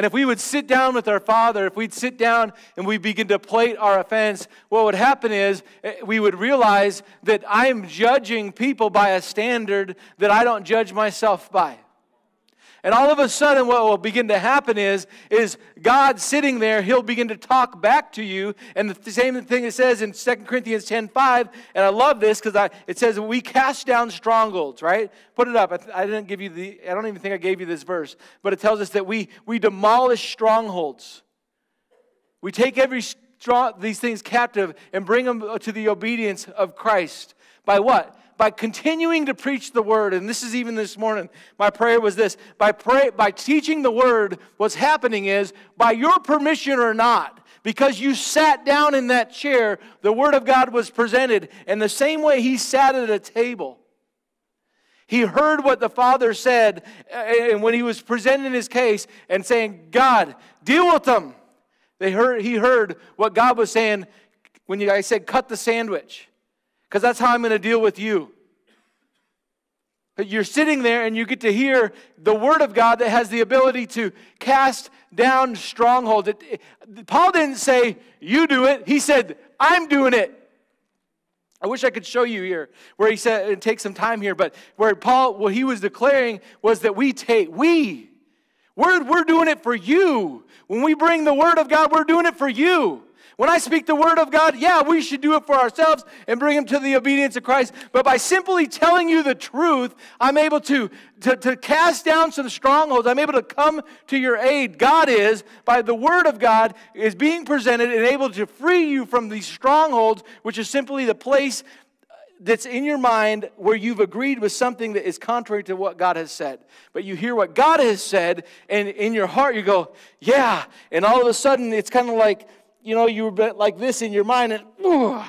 And if we would sit down with our Father, if we'd sit down and we begin to plate our offense, what would happen is eh, we would realize that I'm judging people by a standard that I don't judge myself by. And all of a sudden, what will begin to happen is, is God sitting there, he'll begin to talk back to you. And the same thing it says in 2 Corinthians 10 5, and I love this because it says we cast down strongholds, right? Put it up. I, I, didn't give you the, I don't even think I gave you this verse, but it tells us that we, we demolish strongholds. We take every strong, these things captive and bring them to the obedience of Christ. By what? By continuing to preach the word, and this is even this morning, my prayer was this by, pray, by teaching the word, what's happening is, by your permission or not, because you sat down in that chair, the word of God was presented. And the same way he sat at a table, he heard what the Father said, and when he was presenting his case and saying, God, deal with them. They heard, he heard what God was saying when I said, cut the sandwich because that's how I'm going to deal with you. You're sitting there and you get to hear the Word of God that has the ability to cast down strongholds. Paul didn't say, You do it. He said, I'm doing it. I wish I could show you here where he said, and take some time here, but where Paul, what he was declaring was that we take, we, we're, we're doing it for you. When we bring the Word of God, we're doing it for you. When I speak the word of God, yeah, we should do it for ourselves and bring them to the obedience of Christ. But by simply telling you the truth, I'm able to, to, to cast down some strongholds. I'm able to come to your aid. God is, by the word of God, is being presented and able to free you from these strongholds, which is simply the place that's in your mind where you've agreed with something that is contrary to what God has said. But you hear what God has said, and in your heart you go, yeah. And all of a sudden it's kind of like you know, you were like this in your mind and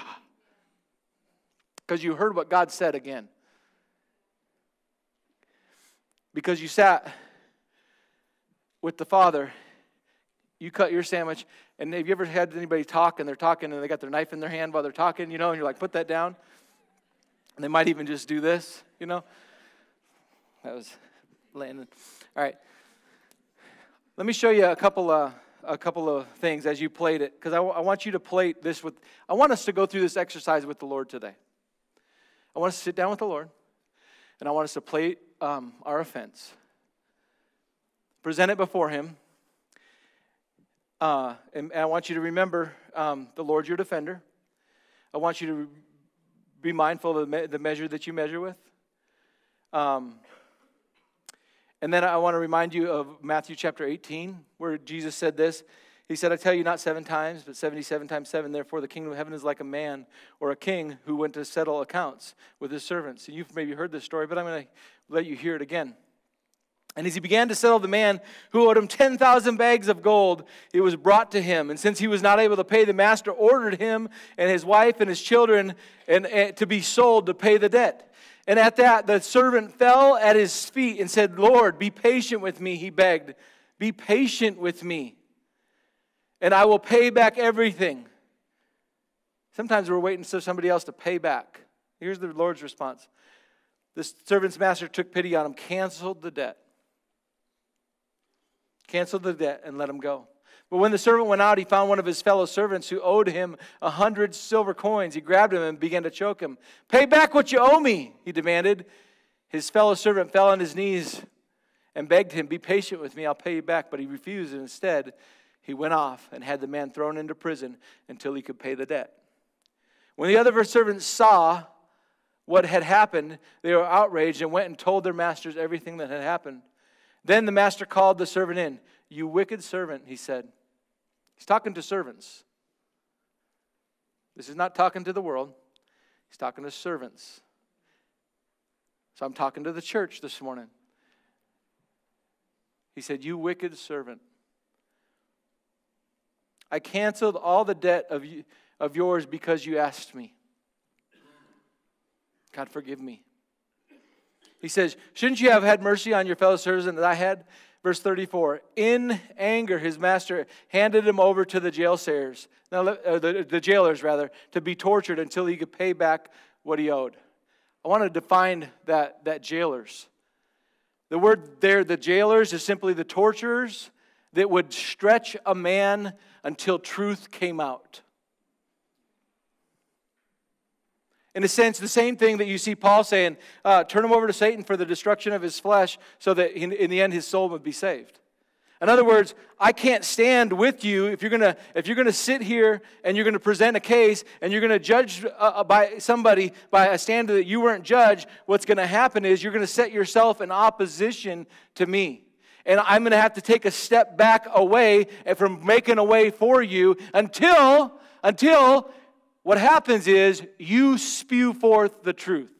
because you heard what God said again. Because you sat with the Father, you cut your sandwich, and have you ever had anybody talk and they're talking and they got their knife in their hand while they're talking, you know, and you're like, put that down? And they might even just do this, you know? That was Landon. All right. Let me show you a couple uh, a couple of things as you played it because I, w- I want you to play this with, I want us to go through this exercise with the Lord today. I want us to sit down with the Lord and I want us to play um, our offense, present it before Him. Uh, and, and, I want you to remember um, the Lord your defender. I want you to be mindful of the, me- the measure that you measure with. Um, and then I want to remind you of Matthew chapter 18, where Jesus said this. He said, I tell you not seven times, but 77 times seven. Therefore, the kingdom of heaven is like a man or a king who went to settle accounts with his servants. And you've maybe heard this story, but I'm going to let you hear it again. And as he began to settle the man who owed him 10,000 bags of gold, it was brought to him. And since he was not able to pay, the master ordered him and his wife and his children and, and to be sold to pay the debt. And at that, the servant fell at his feet and said, Lord, be patient with me, he begged. Be patient with me, and I will pay back everything. Sometimes we're waiting for somebody else to pay back. Here's the Lord's response The servant's master took pity on him, canceled the debt. Canceled the debt and let him go. But when the servant went out, he found one of his fellow servants who owed him a hundred silver coins. He grabbed him and began to choke him. Pay back what you owe me, he demanded. His fellow servant fell on his knees and begged him, Be patient with me, I'll pay you back. But he refused, and instead, he went off and had the man thrown into prison until he could pay the debt. When the other servants saw what had happened, they were outraged and went and told their masters everything that had happened. Then the master called the servant in. You wicked servant, he said. He's talking to servants. This is not talking to the world, he's talking to servants. So I'm talking to the church this morning. He said, You wicked servant. I canceled all the debt of, you, of yours because you asked me. God, forgive me. He says, Shouldn't you have had mercy on your fellow servants that I had? Verse 34 In anger, his master handed him over to the jail sayers, now, uh, the, the jailers rather, to be tortured until he could pay back what he owed. I want to define that, that jailers. The word there, the jailers, is simply the torturers that would stretch a man until truth came out. In a sense, the same thing that you see Paul saying uh, turn him over to Satan for the destruction of his flesh, so that in, in the end his soul would be saved. In other words, I can't stand with you if you're gonna if you're gonna sit here and you're gonna present a case and you're gonna judge uh, uh by somebody by a standard that you weren't judged. What's gonna happen is you're gonna set yourself in opposition to me, and I'm gonna have to take a step back away from making a way for you until until what happens is you spew forth the truth,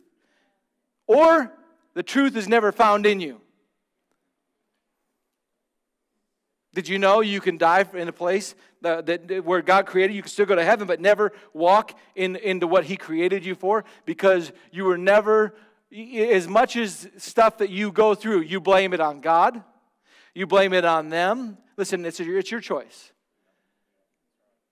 or the truth is never found in you. Did you know you can die in a place that, that, where God created you can still go to heaven, but never walk in, into what He created you for because you were never, as much as stuff that you go through, you blame it on God, you blame it on them. Listen, it's it's your choice.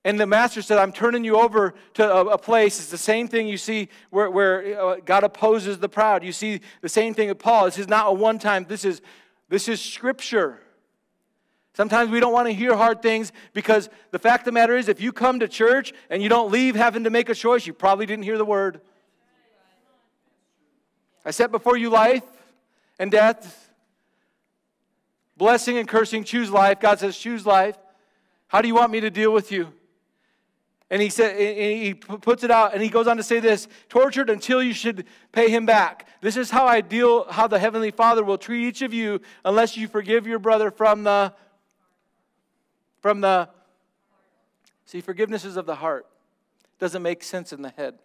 And the master said, I'm turning you over to a, a place. It's the same thing you see where, where uh, God opposes the proud. You see the same thing with Paul. This is not a one time, this is, this is scripture. Sometimes we don't want to hear hard things because the fact of the matter is, if you come to church and you don't leave having to make a choice, you probably didn't hear the word. I set before you life and death, blessing and cursing. Choose life. God says, choose life. How do you want me to deal with you? And he said, and he puts it out, and he goes on to say this: tortured until you should pay him back. This is how I deal, how the heavenly Father will treat each of you, unless you forgive your brother from the from the See, forgiveness is of the heart. Doesn't make sense in the head.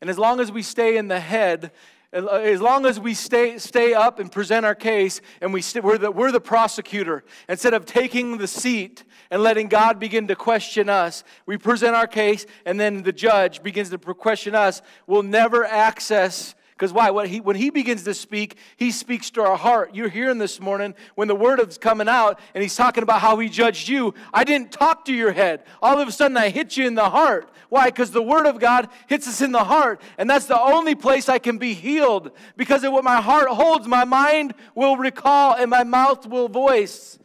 And as long as we stay in the head, as long as we stay, stay up and present our case and we st- we're, the, we're the prosecutor, instead of taking the seat and letting God begin to question us, we present our case and then the judge begins to question us, we'll never access because why? When he, when he begins to speak, he speaks to our heart. You're hearing this morning when the word is coming out and he's talking about how he judged you. I didn't talk to your head. All of a sudden, I hit you in the heart. Why? Because the word of God hits us in the heart. And that's the only place I can be healed. Because of what my heart holds, my mind will recall and my mouth will voice.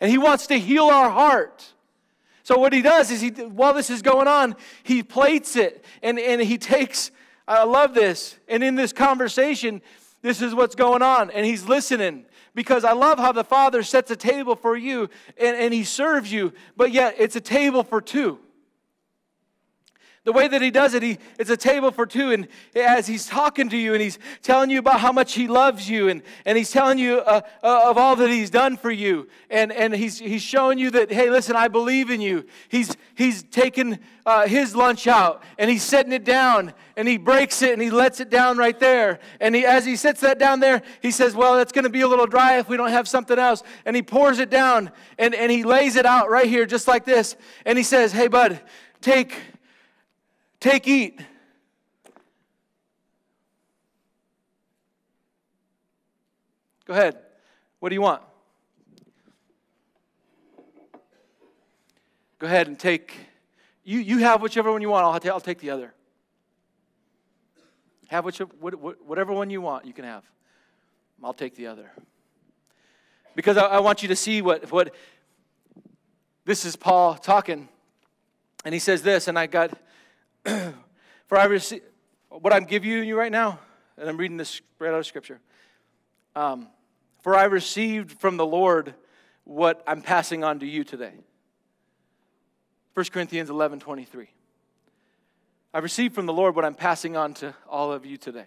And he wants to heal our heart. So what he does is he while this is going on, he plates it and, and he takes I love this. And in this conversation, this is what's going on. And he's listening because I love how the Father sets a table for you and, and he serves you, but yet it's a table for two the way that he does it, he, it's a table for two. And as he's talking to you and he's telling you about how much he loves you and, and he's telling you uh, uh, of all that he's done for you. And, and he's, he's showing you that, hey, listen, I believe in you. He's, he's taken uh, his lunch out and he's setting it down and he breaks it and he lets it down right there. And he, as he sets that down there, he says, well, it's going to be a little dry if we don't have something else. And he pours it down and, and he lays it out right here just like this. And he says, hey, bud, take Take, eat. Go ahead. What do you want? Go ahead and take. You, you have whichever one you want. I'll, I'll take the other. Have whichever, whatever one you want, you can have. I'll take the other. Because I, I want you to see what, what this is Paul talking. And he says this, and I got For I receive what I'm giving you right now, and I'm reading this right out of Scripture. Um, for I received from the Lord what I'm passing on to you today. 1 Corinthians 11 23. I received from the Lord what I'm passing on to all of you today.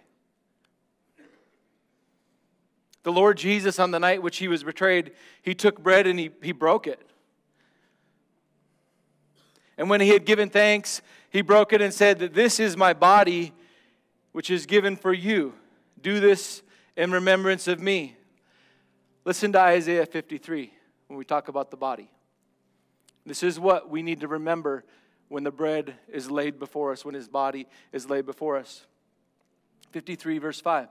The Lord Jesus, on the night which he was betrayed, he took bread and he, he broke it. And when he had given thanks, he broke it and said that this is my body, which is given for you. Do this in remembrance of me. Listen to Isaiah 53 when we talk about the body. This is what we need to remember when the bread is laid before us, when his body is laid before us. 53, verse 5.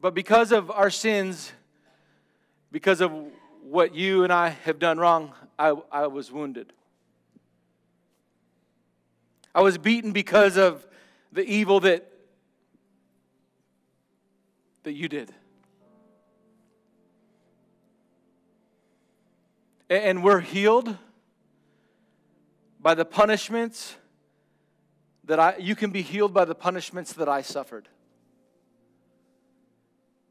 But because of our sins, because of what you and I have done wrong, I, I was wounded. I was beaten because of the evil that, that you did. And we're healed by the punishments that I, you can be healed by the punishments that I suffered.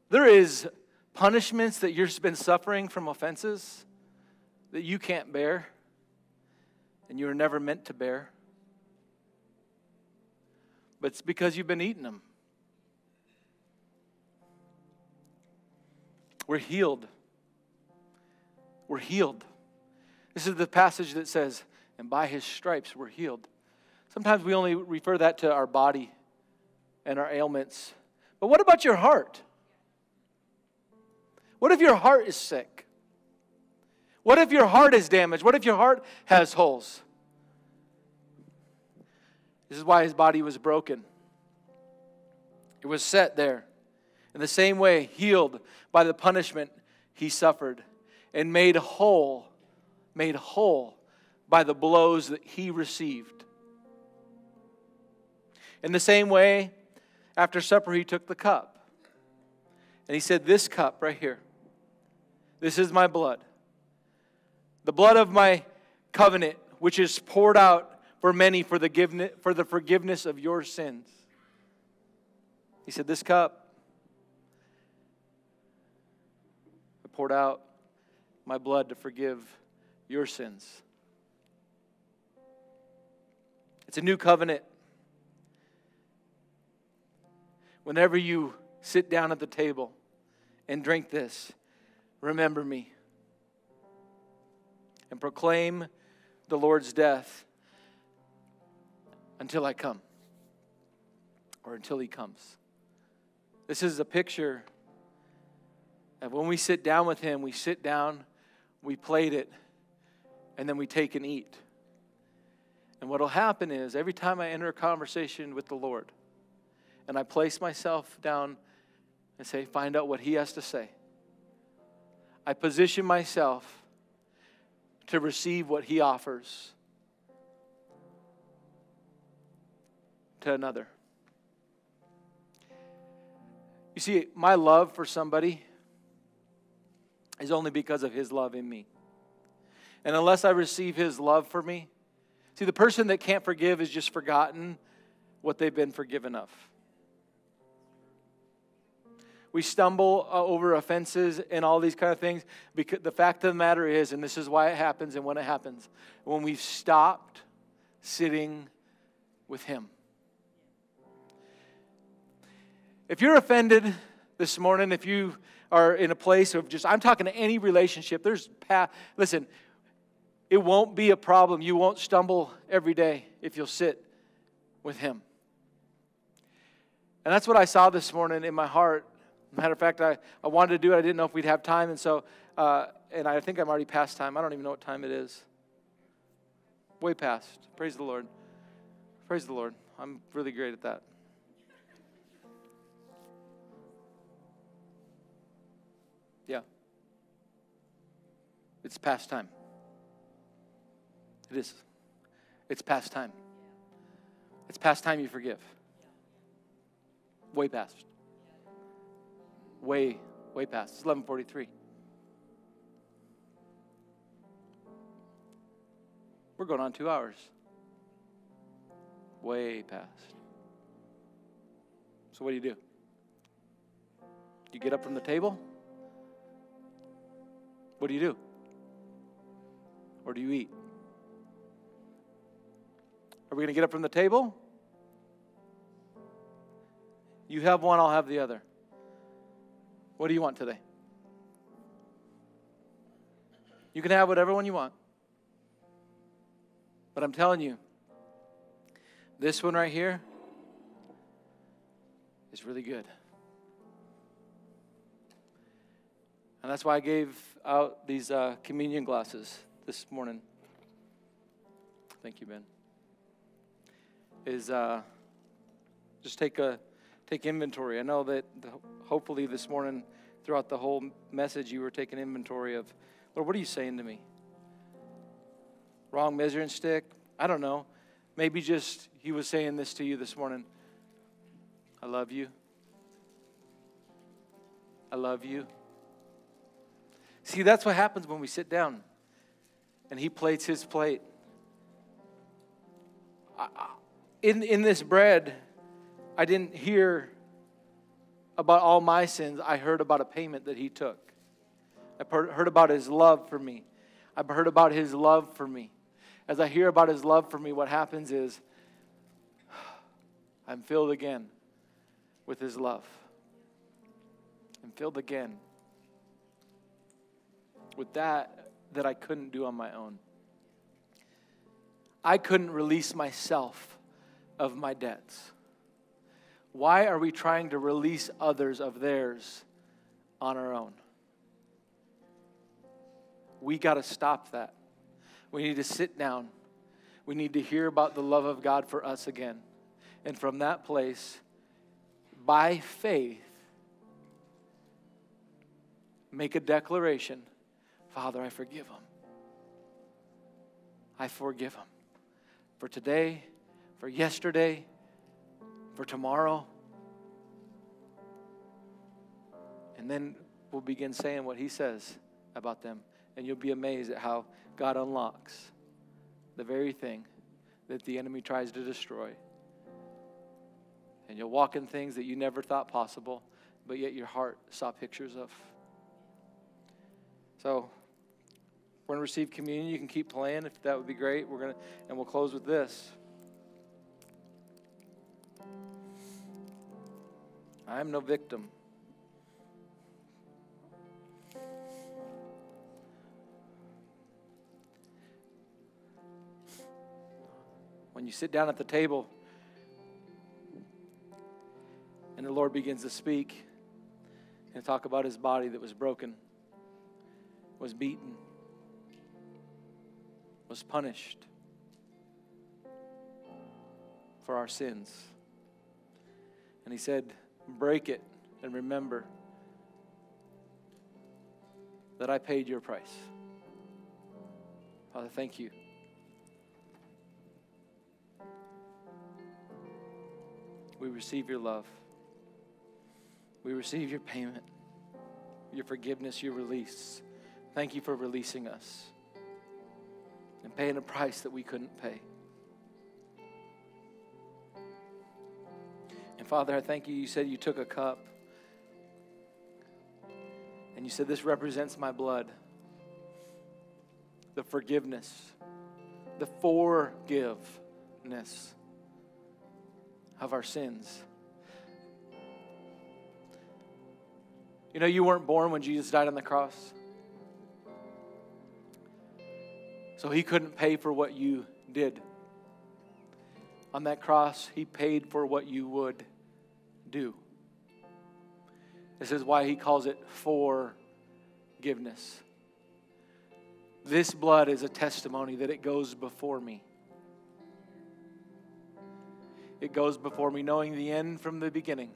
There is punishments that you've been suffering from offenses that you can't bear and you were never meant to bear. But it's because you've been eating them. We're healed. We're healed. This is the passage that says, and by his stripes we're healed. Sometimes we only refer that to our body and our ailments. But what about your heart? What if your heart is sick? What if your heart is damaged? What if your heart has holes? This is why his body was broken. It was set there. In the same way, healed by the punishment he suffered and made whole, made whole by the blows that he received. In the same way, after supper, he took the cup. And he said, This cup right here, this is my blood. The blood of my covenant, which is poured out for many for the, for the forgiveness of your sins. He said, This cup, I poured out my blood to forgive your sins. It's a new covenant. Whenever you sit down at the table and drink this, remember me and proclaim the Lord's death until I come or until He comes. This is a picture of when we sit down with Him, we sit down, we plate it, and then we take and eat. And what will happen is every time I enter a conversation with the Lord and I place myself down and say, find out what He has to say, I position myself to receive what He offers to another. You see, my love for somebody is only because of His love in me. And unless I receive His love for me, see, the person that can't forgive is just forgotten what they've been forgiven of. We stumble uh, over offenses and all these kind of things. Because the fact of the matter is, and this is why it happens and when it happens, when we've stopped sitting with Him. If you're offended this morning, if you are in a place of just, I'm talking to any relationship, there's, path, listen, it won't be a problem. You won't stumble every day if you'll sit with Him. And that's what I saw this morning in my heart. Matter of fact, I, I wanted to do it. I didn't know if we'd have time. And so, uh, and I think I'm already past time. I don't even know what time it is. Way past. Praise the Lord. Praise the Lord. I'm really great at that. It's past time. It is. It's past time. It's past time you forgive. Way past. Way, way past. It's 1143. We're going on two hours. Way past. So what do you do? You get up from the table? What do you do? Or do you eat? Are we going to get up from the table? You have one, I'll have the other. What do you want today? You can have whatever one you want. But I'm telling you, this one right here is really good. And that's why I gave out these uh, communion glasses this morning. Thank you, Ben. Is uh, just take a take inventory. I know that the, hopefully this morning, throughout the whole message, you were taking inventory of, Lord, what are you saying to me? Wrong measuring stick? I don't know. Maybe just He was saying this to you this morning. I love you. I love you. See, that's what happens when we sit down and he plates his plate. in, in this bread, I didn't hear about all my sins. I heard about a payment that he took. I heard about his love for me. I've heard about his love for me. As I hear about his love for me, what happens is I'm filled again with his love. I'm filled again with that that I couldn't do on my own. I couldn't release myself of my debts. Why are we trying to release others of theirs on our own? We got to stop that. We need to sit down. We need to hear about the love of God for us again. And from that place, by faith, make a declaration Father, I forgive them. I forgive them. For today, for yesterday, for tomorrow. And then we'll begin saying what He says about them. And you'll be amazed at how God unlocks the very thing that the enemy tries to destroy. And you'll walk in things that you never thought possible, but yet your heart saw pictures of. So, we're to receive communion. You can keep playing if that would be great. We're going to, and we'll close with this. I am no victim. When you sit down at the table and the Lord begins to speak and talk about his body that was broken, was beaten, was punished for our sins. And he said, Break it and remember that I paid your price. Father, thank you. We receive your love. We receive your payment, your forgiveness, your release. Thank you for releasing us and paying a price that we couldn't pay. And Father, I thank you. You said you took a cup and you said, This represents my blood. The forgiveness, the forgiveness of our sins. You know, you weren't born when Jesus died on the cross. So he couldn't pay for what you did. On that cross, he paid for what you would do. This is why he calls it forgiveness. This blood is a testimony that it goes before me. It goes before me, knowing the end from the beginning.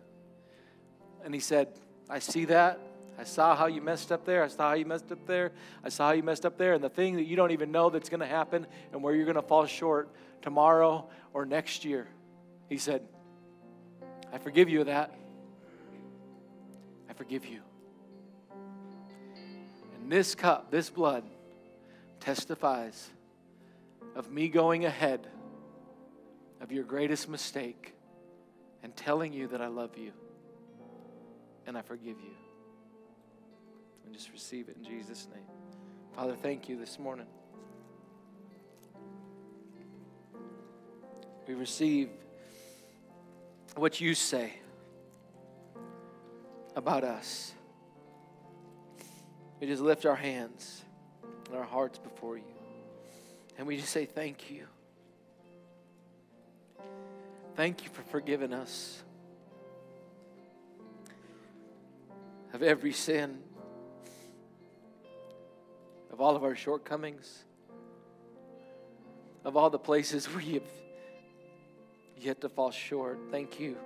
And he said, I see that. I saw how you messed up there. I saw how you messed up there. I saw how you messed up there. And the thing that you don't even know that's going to happen and where you're going to fall short tomorrow or next year. He said, I forgive you of that. I forgive you. And this cup, this blood, testifies of me going ahead of your greatest mistake and telling you that I love you and I forgive you and just receive it in Jesus' name. Father, thank you this morning. We receive what you say about us. We just lift our hands and our hearts before you. And we just say, Thank you. Thank you for forgiving us of every sin of all of our shortcomings, of all the places we have yet to fall short. Thank you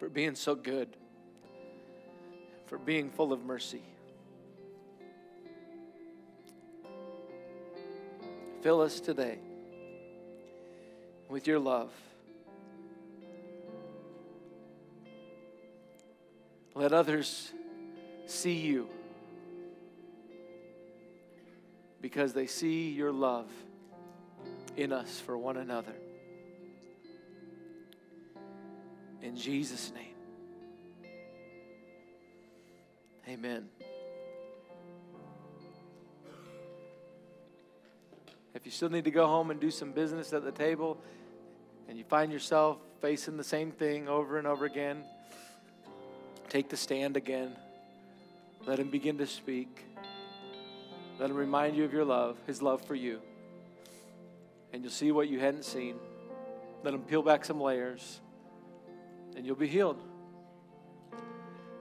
for being so good, for being full of mercy. Fill us today with your love. Let others see you because they see your love in us for one another. In Jesus' name. Amen. If you still need to go home and do some business at the table and you find yourself facing the same thing over and over again, take the stand again. Let him begin to speak. Let him remind you of your love, his love for you. And you'll see what you hadn't seen. Let him peel back some layers, and you'll be healed.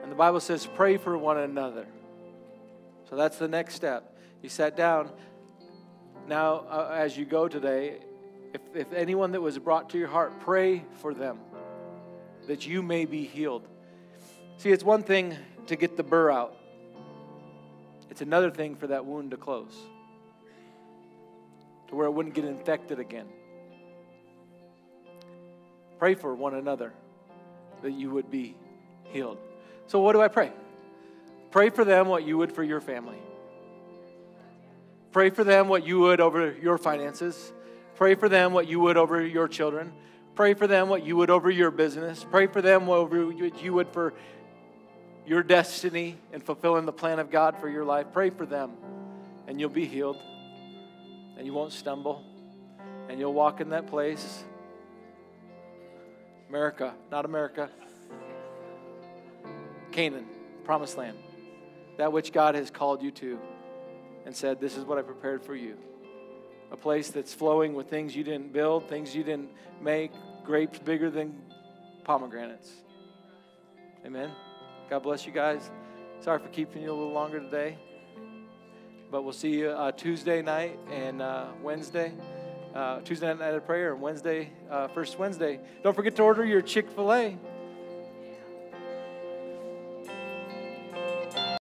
And the Bible says, pray for one another. So that's the next step. You sat down. Now, uh, as you go today, if, if anyone that was brought to your heart, pray for them that you may be healed. See, it's one thing to get the burr out, it's another thing for that wound to close, to where it wouldn't get infected again. Pray for one another that you would be healed. So, what do I pray? Pray for them what you would for your family. Pray for them what you would over your finances. Pray for them what you would over your children. Pray for them what you would over your business. Pray for them what you would for your destiny and fulfilling the plan of God for your life. Pray for them, and you'll be healed, and you won't stumble, and you'll walk in that place. America, not America. Canaan, promised land, that which God has called you to and said, This is what I prepared for you. A place that's flowing with things you didn't build, things you didn't make, grapes bigger than pomegranates. Amen. God bless you guys. Sorry for keeping you a little longer today. But we'll see you uh, Tuesday night and uh, Wednesday. Uh, Tuesday night of prayer and Wednesday, uh, first Wednesday. Don't forget to order your Chick fil A.